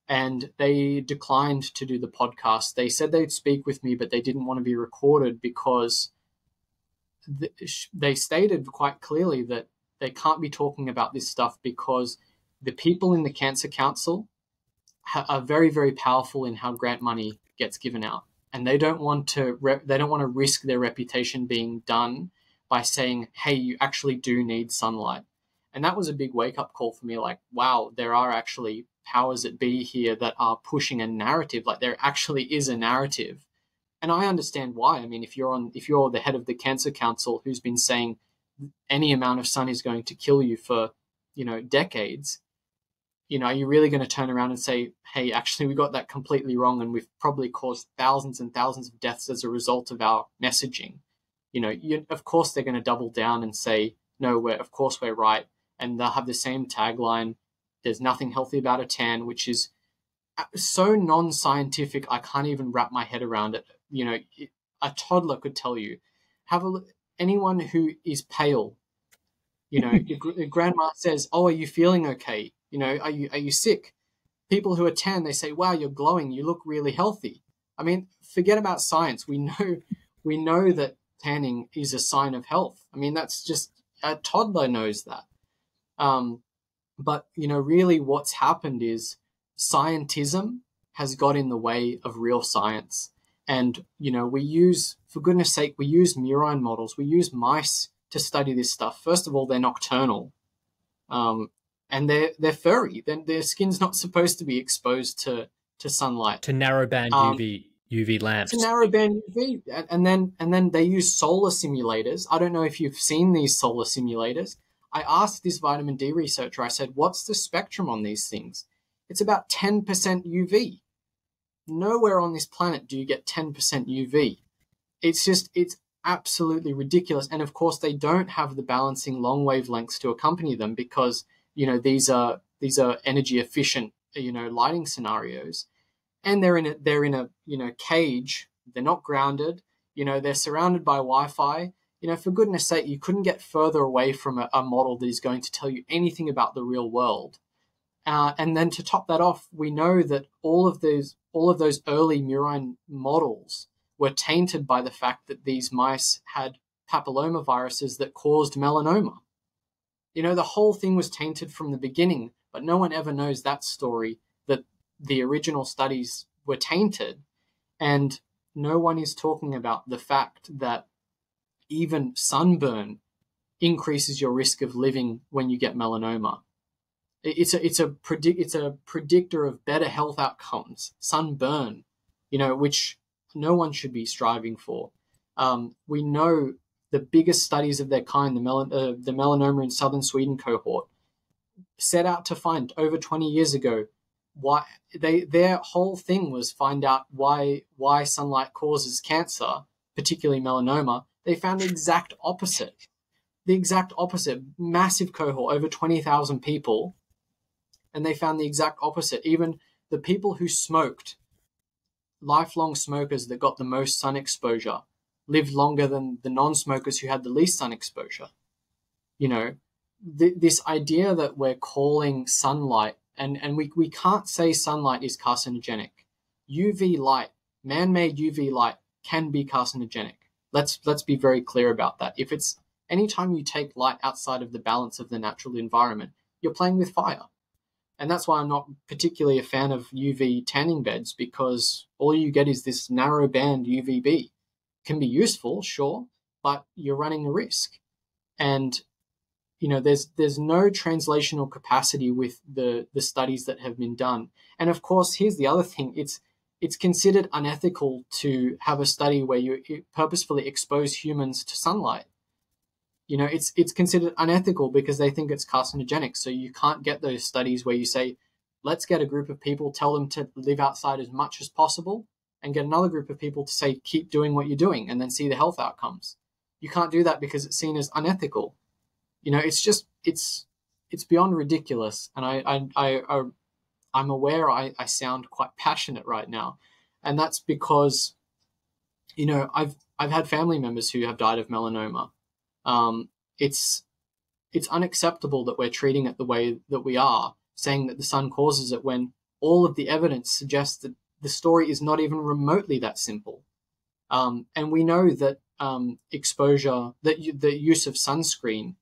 And they declined to do the podcast. They said they'd speak with me, but they didn't want to be recorded because they stated quite clearly that they can't be talking about this stuff because the people in the Cancer Council are very, very powerful in how grant money gets given out, and they don't want to. They don't want to risk their reputation being done by saying, hey, you actually do need sunlight. And that was a big wake up call for me like, wow, there are actually powers that be here that are pushing a narrative. Like there actually is a narrative. And I understand why. I mean, if you're on if you're the head of the cancer council who's been saying any amount of sun is going to kill you for, you know, decades, you know, are you really going to turn around and say, hey, actually, we got that completely wrong and we've probably caused thousands and thousands of deaths as a result of our messaging? you know, you, of course they're going to double down and say, no, we're, of course we're right. And they'll have the same tagline, there's nothing healthy about a tan, which is uh, so non scientific, I can't even wrap my head around it. You know, a toddler could tell you, have a look, anyone who is pale, you know, your, your grandma says, oh, are you feeling okay? You know, are you, are you sick? People who tan, they say, wow, you're glowing, you look really healthy. I mean, forget about science. We know, we know that tanning is a sign of health. I mean, that's just a toddler knows that. Um, but you know, really, what's happened is scientism has got in the way of real science, And, you know, we use, for goodness sake, we use murine models, we use mice to study this stuff. First of all, they're nocturnal. Um, and they're they're furry. Then their skin's not supposed to be exposed to to sunlight. To narrowband um, UV UV lamps. To narrowband UV, and then and then they use solar simulators. I don't know if you've seen these solar simulators. I asked this vitamin D researcher. I said, "What's the spectrum on these things?" It's about ten percent UV. Nowhere on this planet do you get ten percent UV. It's just it's absolutely ridiculous. And of course, they don't have the balancing long wavelengths to accompany them because you know these are these are energy efficient you know lighting scenarios, and they're in a they're in a you know cage. They're not grounded. You know they're surrounded by Wi-Fi. You know, for goodness sake, you couldn't get further away from a, a model that is going to tell you anything about the real world. Uh, and then to top that off, we know that all of those all of those early murine models were tainted by the fact that these mice had papillomaviruses that caused melanoma. You know, the whole thing was tainted from the beginning, but no one ever knows that story that the original studies were tainted. And no one is talking about the fact that even sunburn increases your risk of living when you get melanoma. It's a it's a predict it's a predictor of better health outcomes. Sunburn, you know, which no one should be striving for. Um, we know the biggest studies of their kind, the, uh, the melanoma in southern Sweden cohort, set out to find over 20 years ago why they their whole thing was find out why why sunlight causes cancer, particularly melanoma. They found the exact opposite. The exact opposite. Massive cohort, over 20,000 people, and they found the exact opposite. Even the people who smoked lifelong smokers that got the most sun exposure lived longer than the non-smokers who had the least sun exposure. You know, th- this idea that we're calling sunlight, and, and we, we can't say sunlight is carcinogenic. UV light, man-made UV light, can be carcinogenic. Let's let's be very clear about that. If it's anytime you take light outside of the balance of the natural environment, you're playing with fire. And that's why I'm not particularly a fan of UV tanning beds because all you get is this narrow band UVB. Can be useful, sure, but you're running a risk. And you know, there's there's no translational capacity with the the studies that have been done. And of course, here's the other thing: it's it's considered unethical to have a study where you purposefully expose humans to sunlight you know it's it's considered unethical because they think it's carcinogenic so you can't get those studies where you say let's get a group of people tell them to live outside as much as possible and get another group of people to say keep doing what you're doing and then see the health outcomes. You can't do that because it's seen as unethical. You know it's just it's it's beyond ridiculous and i i, I, I i'm aware I, I sound quite passionate right now and that's because you know i've i've had family members who have died of melanoma. Um, it's it's unacceptable that we're treating it the way that we are, saying that the sun causes it when all of the evidence suggests that the story is not even remotely that simple. Um, and we know that um, exposure, that you, the use of sunscreen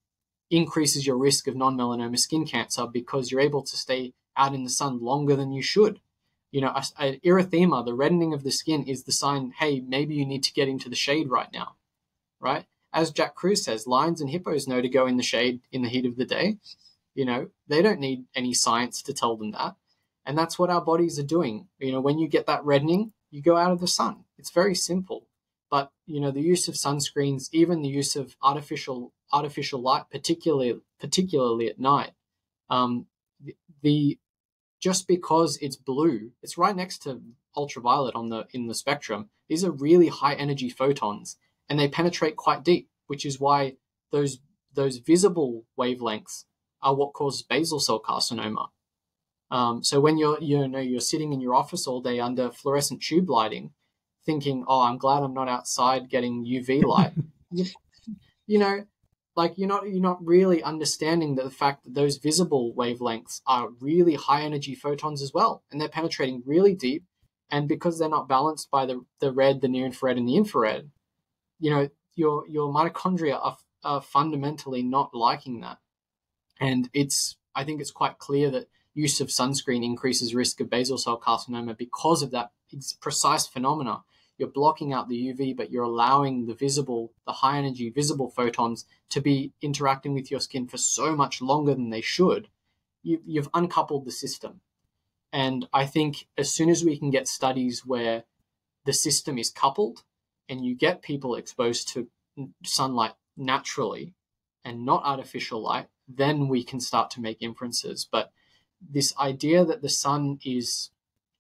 increases your risk of non melanoma skin cancer because you're able to stay out in the sun longer than you should. You know, a, a erythema, the reddening of the skin, is the sign, hey, maybe you need to get into the shade right now, right? as Jack Kruse says, lions and hippos know to go in the shade in the heat of the day. You know, they don't need any science to tell them that. And that's what our bodies are doing. You know, when you get that reddening, you go out of the sun. It's very simple. But, you know, the use of sunscreens, even the use of artificial artificial light, particularly particularly at night, um, the, the just because it's blue, it's right next to ultraviolet on the in the spectrum. These are really high energy photons and they penetrate quite deep, which is why those those visible wavelengths are what causes basal cell carcinoma. Um, so when you're you know you're sitting in your office all day under fluorescent tube lighting, thinking, "Oh, I'm glad I'm not outside getting UV light," you, you know, like you're not you're not really understanding that the fact that those visible wavelengths are really high energy photons as well, and they're penetrating really deep. And because they're not balanced by the the red, the near infrared, and the infrared, you know your your mitochondria are, are fundamentally not liking that and it's i think it's quite clear that use of sunscreen increases risk of basal cell carcinoma because of that precise phenomena you're blocking out the UV, but you're allowing the visible, the high energy visible photons to be interacting with your skin for so much longer than they should. You, you've uncoupled the system. And I think as soon as we can get studies where the system is coupled and you get people exposed to sunlight naturally and not artificial light, then we can start to make inferences. But this idea that the sun is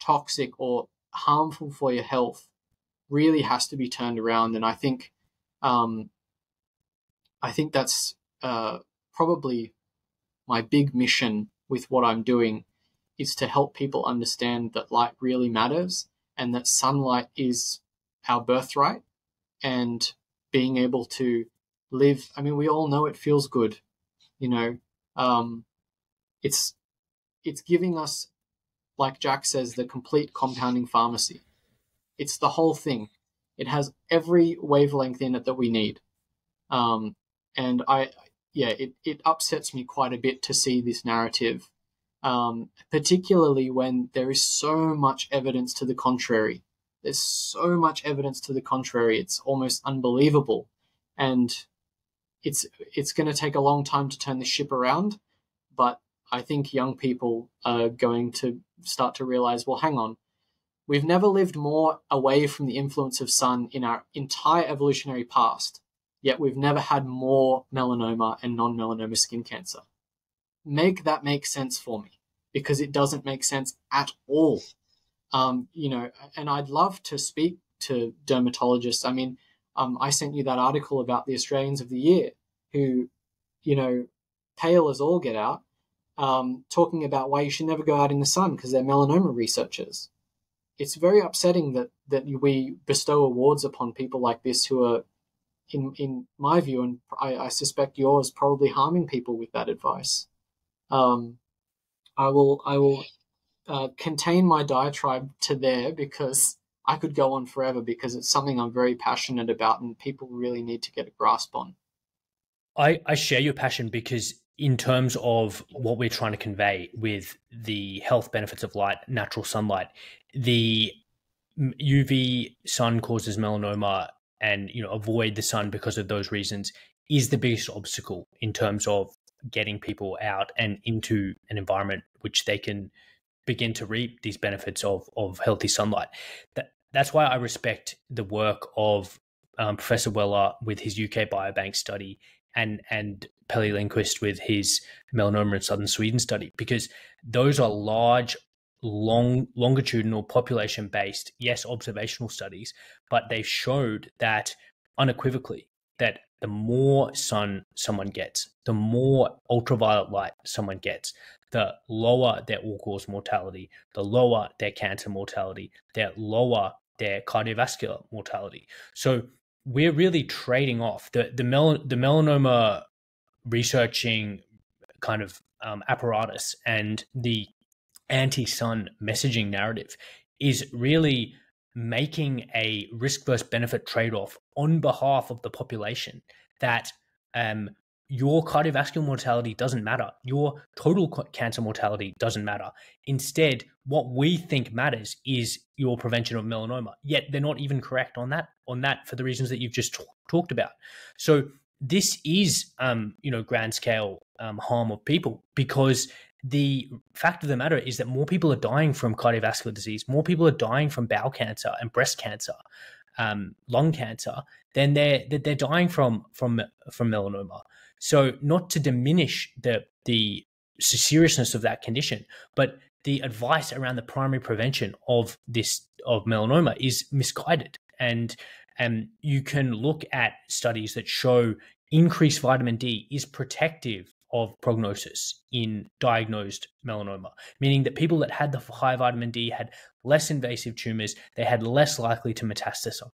toxic or harmful for your health really has to be turned around. And I think, um, I think that's uh, probably my big mission with what I'm doing is to help people understand that light really matters and that sunlight is our birthright and being able to live. I mean, we all know it feels good, you know. Um, it's it's giving us, like Jack says, the complete compounding pharmacy. It's the whole thing. It has every wavelength in it that we need. Um, and I, yeah, it, it upsets me quite a bit to see this narrative, um, particularly when there is so much evidence to the contrary. There's so much evidence to the contrary. It's almost unbelievable. And it's it's going to take a long time to turn the ship around, but I think young people are going to start to realize, well, hang on, we've never lived more away from the influence of sun in our entire evolutionary past, yet we've never had more melanoma and non-melanoma skin cancer. Make that make sense for me, because it doesn't make sense at all. Um, you know, and I'd love to speak to dermatologists. I mean, um, I sent you that article about the Australians of the Year who, you know, pale as all get out, um, talking about why you should never go out in the sun because they're melanoma researchers. It's very upsetting that that we bestow awards upon people like this who are, in in my view, and I, I suspect yours, probably harming people with that advice. Um, I will I will uh, contain my diatribe to there because I could go on forever because it's something I'm very passionate about and people really need to get a grasp on. I, I share your passion because in terms of what we're trying to convey with the health benefits of light, natural sunlight, the UV sun causes melanoma and you know avoid the sun because of those reasons is the biggest obstacle in terms of getting people out and into an environment which they can begin to reap these benefits of of healthy sunlight. That that's why I respect the work of um, Professor Weller with his UK Biobank study and and Pelle Lindqvist with his melanoma in southern Sweden study because those are large long longitudinal population based yes observational studies but they showed that unequivocally that the more sun someone gets the more ultraviolet light someone gets the lower their all cause mortality the lower their cancer mortality the lower their cardiovascular mortality. So we're really trading off. The the, mel- the melanoma researching kind of um, apparatus and the anti-sun messaging narrative is really making a risk versus benefit trade-off on behalf of the population that um, your cardiovascular mortality doesn't matter. Your total cancer mortality doesn't matter. Instead, what we think matters is your prevention of melanoma. Yet they're not even correct on that on that for the reasons that you've just talked about. So this is, um, you know, grand scale um, harm of people because the fact of the matter is that more people are dying from cardiovascular disease, more people are dying from bowel cancer and breast cancer, um, lung cancer, than they're that they're dying from from from melanoma. So not to diminish the the seriousness of that condition, but the advice around the primary prevention of this of melanoma is misguided and and you can look at studies that show increased vitamin D is protective of prognosis in diagnosed melanoma, meaning that people that had the high vitamin D had less invasive tumors, they had less likely to metastasize.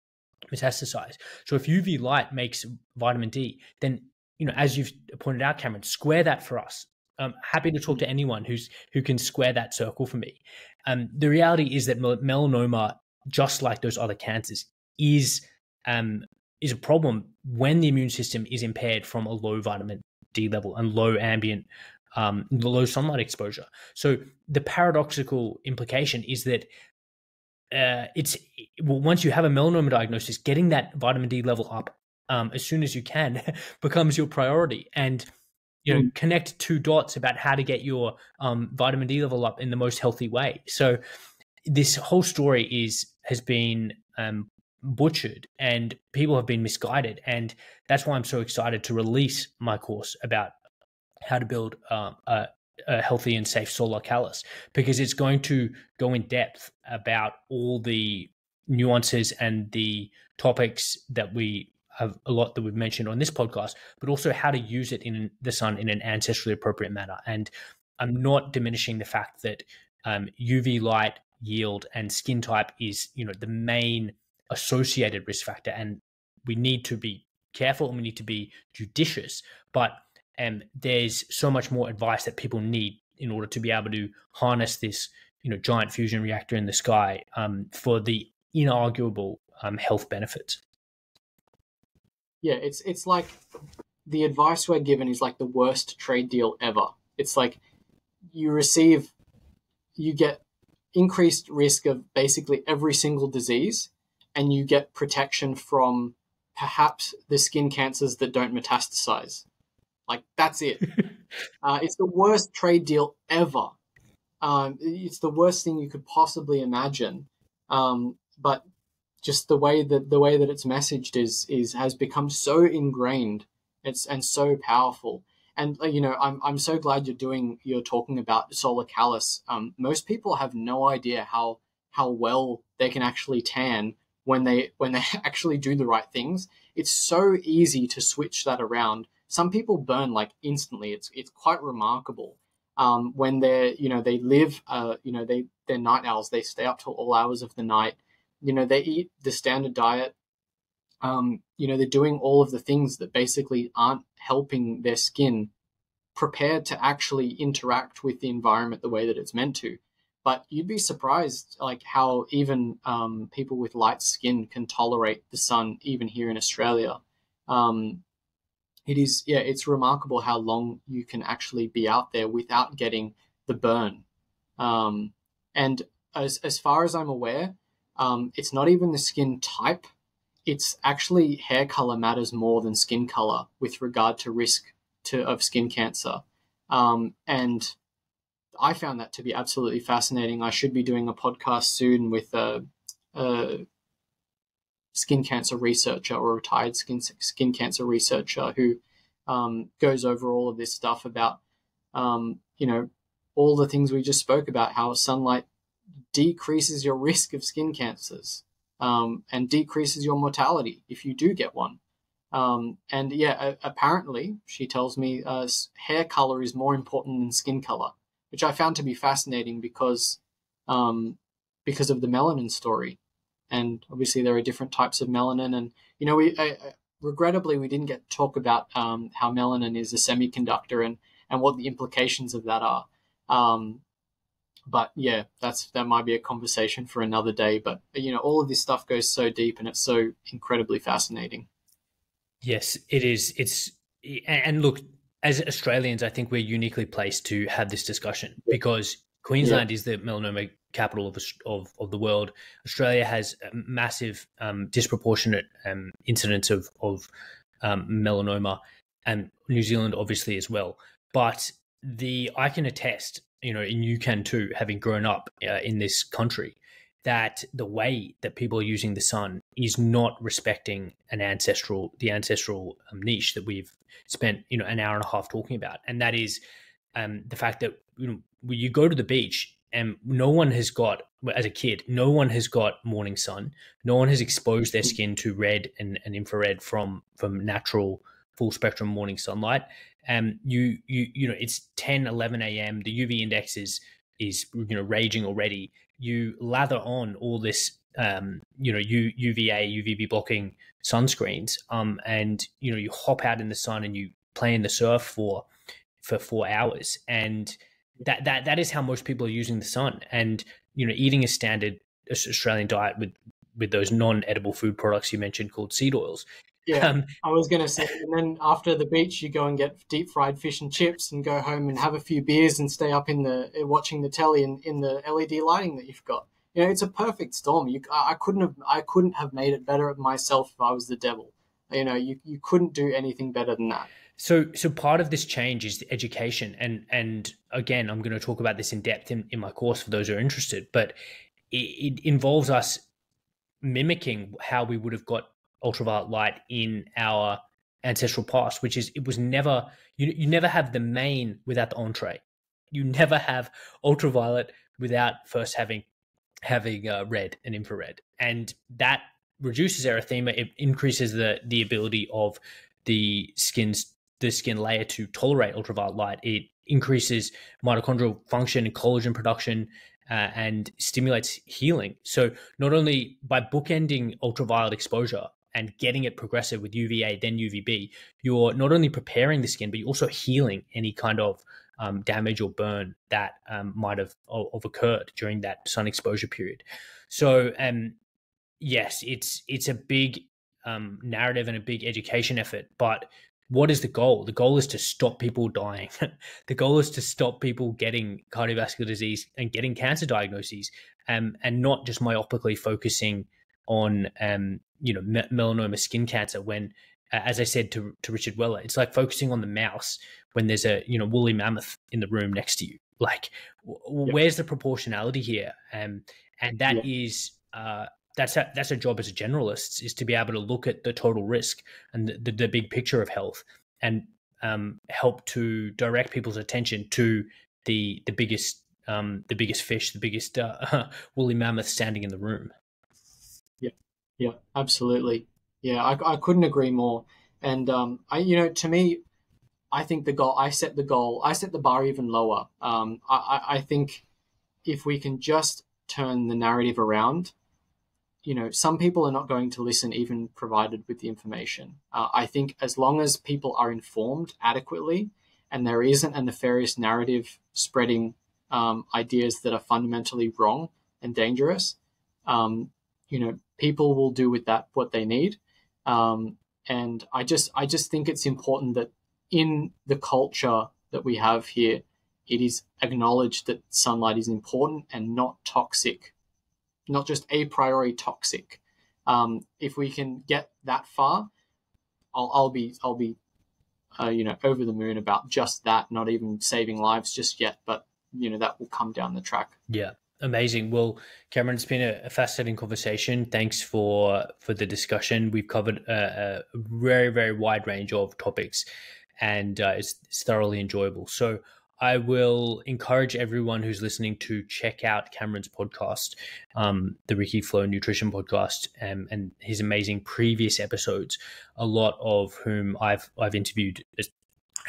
So if UV light makes vitamin D, then you know, as you've pointed out, Cameron, square that for us. I'm happy to talk to anyone who's who can square that circle for me. Um, the reality is that melanoma, just like those other cancers, is um, is a problem when the immune system is impaired from a low vitamin D level and low ambient, um, low sunlight exposure. So the paradoxical implication is that uh, it's well, once you have a melanoma diagnosis, getting that vitamin D level up um, as soon as you can becomes your priority. And you know, mm. connect two dots about how to get your um, vitamin D level up in the most healthy way. So this whole story is has been um, butchered and people have been misguided, and that's why I'm so excited to release my course about how to build um, a, a healthy and safe solar callus because it's going to go in depth about all the nuances and the topics that we have a lot that we've mentioned on this podcast, but also how to use it in the sun in an ancestrally appropriate manner. And I'm not diminishing the fact that um, UV light yield and skin type is, you know, the main associated risk factor, and we need to be careful and we need to be judicious. But um, there's so much more advice that people need in order to be able to harness this, you know, giant fusion reactor in the sky um, for the inarguable um, health benefits. Yeah, it's it's like the advice we're given is like the worst trade deal ever. It's like you receive, you get increased risk of basically every single disease, and you get protection from perhaps the skin cancers that don't metastasize. Like that's it. uh, it's the worst trade deal ever. Um, it's the worst thing you could possibly imagine. Um, but just the way that the way that it's messaged is is has become so ingrained. It's and so powerful. And uh, you know, I'm I'm so glad you're doing you're talking about solar callus. Um, most people have no idea how how well they can actually tan when they when they actually do the right things. It's so easy to switch that around some people burn like instantly. It's it's quite remarkable. Um, when they're you know they live uh, you know they they're night owls. They stay up till all hours of the night. You know they eat the standard diet. Um, you know they're doing all of the things that basically aren't helping their skin prepared to actually interact with the environment the way that it's meant to. But you'd be surprised, like how even um, people with light skin can tolerate the sun, even here in Australia. Um, it is yeah it's remarkable how long you can actually be out there without getting the burn. Um, and as, as far as i'm aware um, it's not even the skin type. It's actually hair color matters more than skin color with regard to risk to of skin cancer. Um, and i found that to be absolutely fascinating. I should be doing a podcast soon with a, a skin cancer researcher or a retired skin skin cancer researcher who um, goes over all of this stuff about um, you know all the things we just spoke about how sunlight decreases your risk of skin cancers um, and decreases your mortality if you do get one. Um, and yeah apparently she tells me uh, hair color is more important than skin color which i found to be fascinating because um, because of the melanin story. And obviously there are different types of melanin. And you know we I, regrettably we didn't get to talk about um, how melanin is a semiconductor and and what the implications of that are. Um, but yeah that's that might be a conversation for another day. But you know all of this stuff goes so deep and it's so incredibly fascinating. Yes it is. It's and look as australians i think we're uniquely placed to have this discussion because queensland yeah. is the melanoma capital of, of, of the world. Australia has massive, um, disproportionate um, incidence of, of um, melanoma, and New Zealand obviously as well. But the I can attest, you know, and you can too, having grown up uh, in this country, that the way that people are using the sun is not respecting an ancestral, the ancestral um, niche that we've spent, you know, an hour and a half talking about, and that is um, the fact that you know, you go to the beach and no one has got as a kid no one has got morning sun. No one has exposed their skin to red and, and infrared from from natural full spectrum morning sunlight. And um, you you you know it's 10 11 a.m the uv index is is you know raging already you lather on all this um, you know U, uva uvb blocking sunscreens um, and you know you hop out in the sun and you play in the surf for for four hours. And that that that is how most people are using the sun. And you know eating a standard australian diet with with those non-edible food products you mentioned called seed oils yeah um, i was going to say and then after the beach you go and get deep fried fish and chips and go home and have a few beers and stay up in the watching the telly in, in the led lighting that you've got you know, it's a perfect storm. You, I couldn't have, I couldn't have made it better of myself if I was the devil. You know, you, you couldn't do anything better than that. So, so part of this change is education, and and again, I'm going to talk about this in depth in, in my course for those who are interested. But it, it involves us mimicking how we would have got ultraviolet light in our ancestral past, which is it was never you you never have the main without the entree. You never have ultraviolet without first having having uh, red and infrared, and that reduces erythema. It increases the the ability of the skin's the skin layer to tolerate ultraviolet light. It increases mitochondrial function and collagen production. Uh, and stimulates healing. So, not only by bookending ultraviolet exposure and getting it progressive with UVA, then UVB, you're not only preparing the skin, but you're also healing any kind of um, damage or burn that um, might have, occurred during that sun exposure period. So, um, yes, it's it's a big um, narrative and a big education effort, but what is the goal? The goal is to stop people dying. the goal is to stop people getting cardiovascular disease and getting cancer diagnoses, um, and not just myopically focusing on um, you know me- melanoma skin cancer. When, as I said to to Richard Weller, it's like focusing on the mouse when there's a you know woolly mammoth in the room next to you. Like, w- where's the proportionality here? Um, and that is uh, that's a, that's a job as a generalist is to be able to look at the total risk and the, the, the big picture of health and um, help to direct people's attention to the the biggest um, the biggest fish, the biggest uh, woolly mammoth standing in the room. Yeah, absolutely. Yeah, I, I couldn't agree more. And um, I, you know, to me, I think the goal. I set the goal. I set the bar even lower. Um, I, I think if we can just turn the narrative around you know, some people are not going to listen even provided with the information. Uh, I think as long as people are informed adequately and there isn't a nefarious narrative spreading um, ideas that are fundamentally wrong and dangerous, um, you know, people will do with that what they need. Um, and I just, I just think it's important that in the culture that we have here, it is acknowledged that sunlight is important and not toxic not just a priori toxic. Um, if we can get that far, I'll, I'll be I'll be uh, you know over the moon about just that. Not even saving lives just yet, but you know that will come down the track. Yeah, amazing. Well, Cameron, it's been a, fascinating conversation. Thanks for for the discussion. We've covered a, a very very wide range of topics, and uh, it's, it's thoroughly enjoyable. So I will encourage everyone who's listening to check out Cameron's podcast, um, the Ricci Flow Nutrition Podcast, um, and his amazing previous episodes. A lot of whom I've I've interviewed as,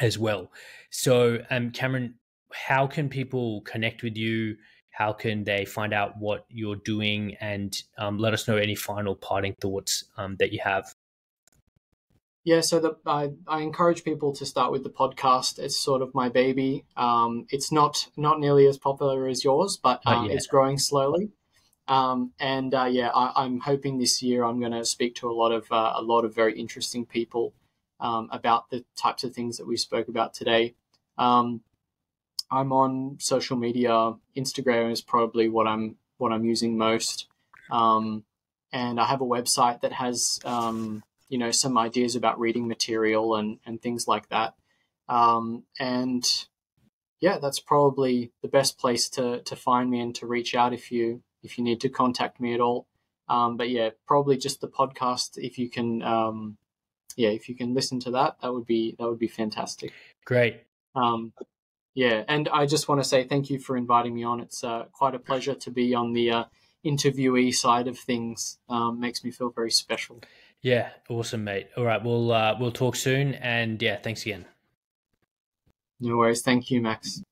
as well. So, um, Cameron, how can people connect with you? How can they find out what you're doing? And um, let us know any final parting thoughts um, that you have. Yeah, so the, I, I encourage people to start with the podcast. It's sort of my baby. Um, it's not not nearly as popular as yours, but uh, it's growing slowly. Um, and uh, yeah, I, am hoping this year I'm going to speak to a lot of uh, a lot of very interesting people um, about the types of things that we spoke about today. Um, I'm on social media. Instagram is probably what I'm what I'm using most, um, and I have a website that has um, you know some ideas about reading material and and things like that. Um, and yeah, that's probably the best place to to find me and to reach out if you if you need to contact me at all. Um, but yeah, probably just the podcast. If you can, um, yeah, if you can listen to that, that would be that would be fantastic. Great. Um, yeah, and I just want to say thank you for inviting me on. It's uh, quite a pleasure to be on the uh, interviewee side of things. Um, makes me feel very special. Yeah, awesome, mate. All right, we'll uh, we'll talk soon, and yeah, thanks again. No worries. Thank you, Max.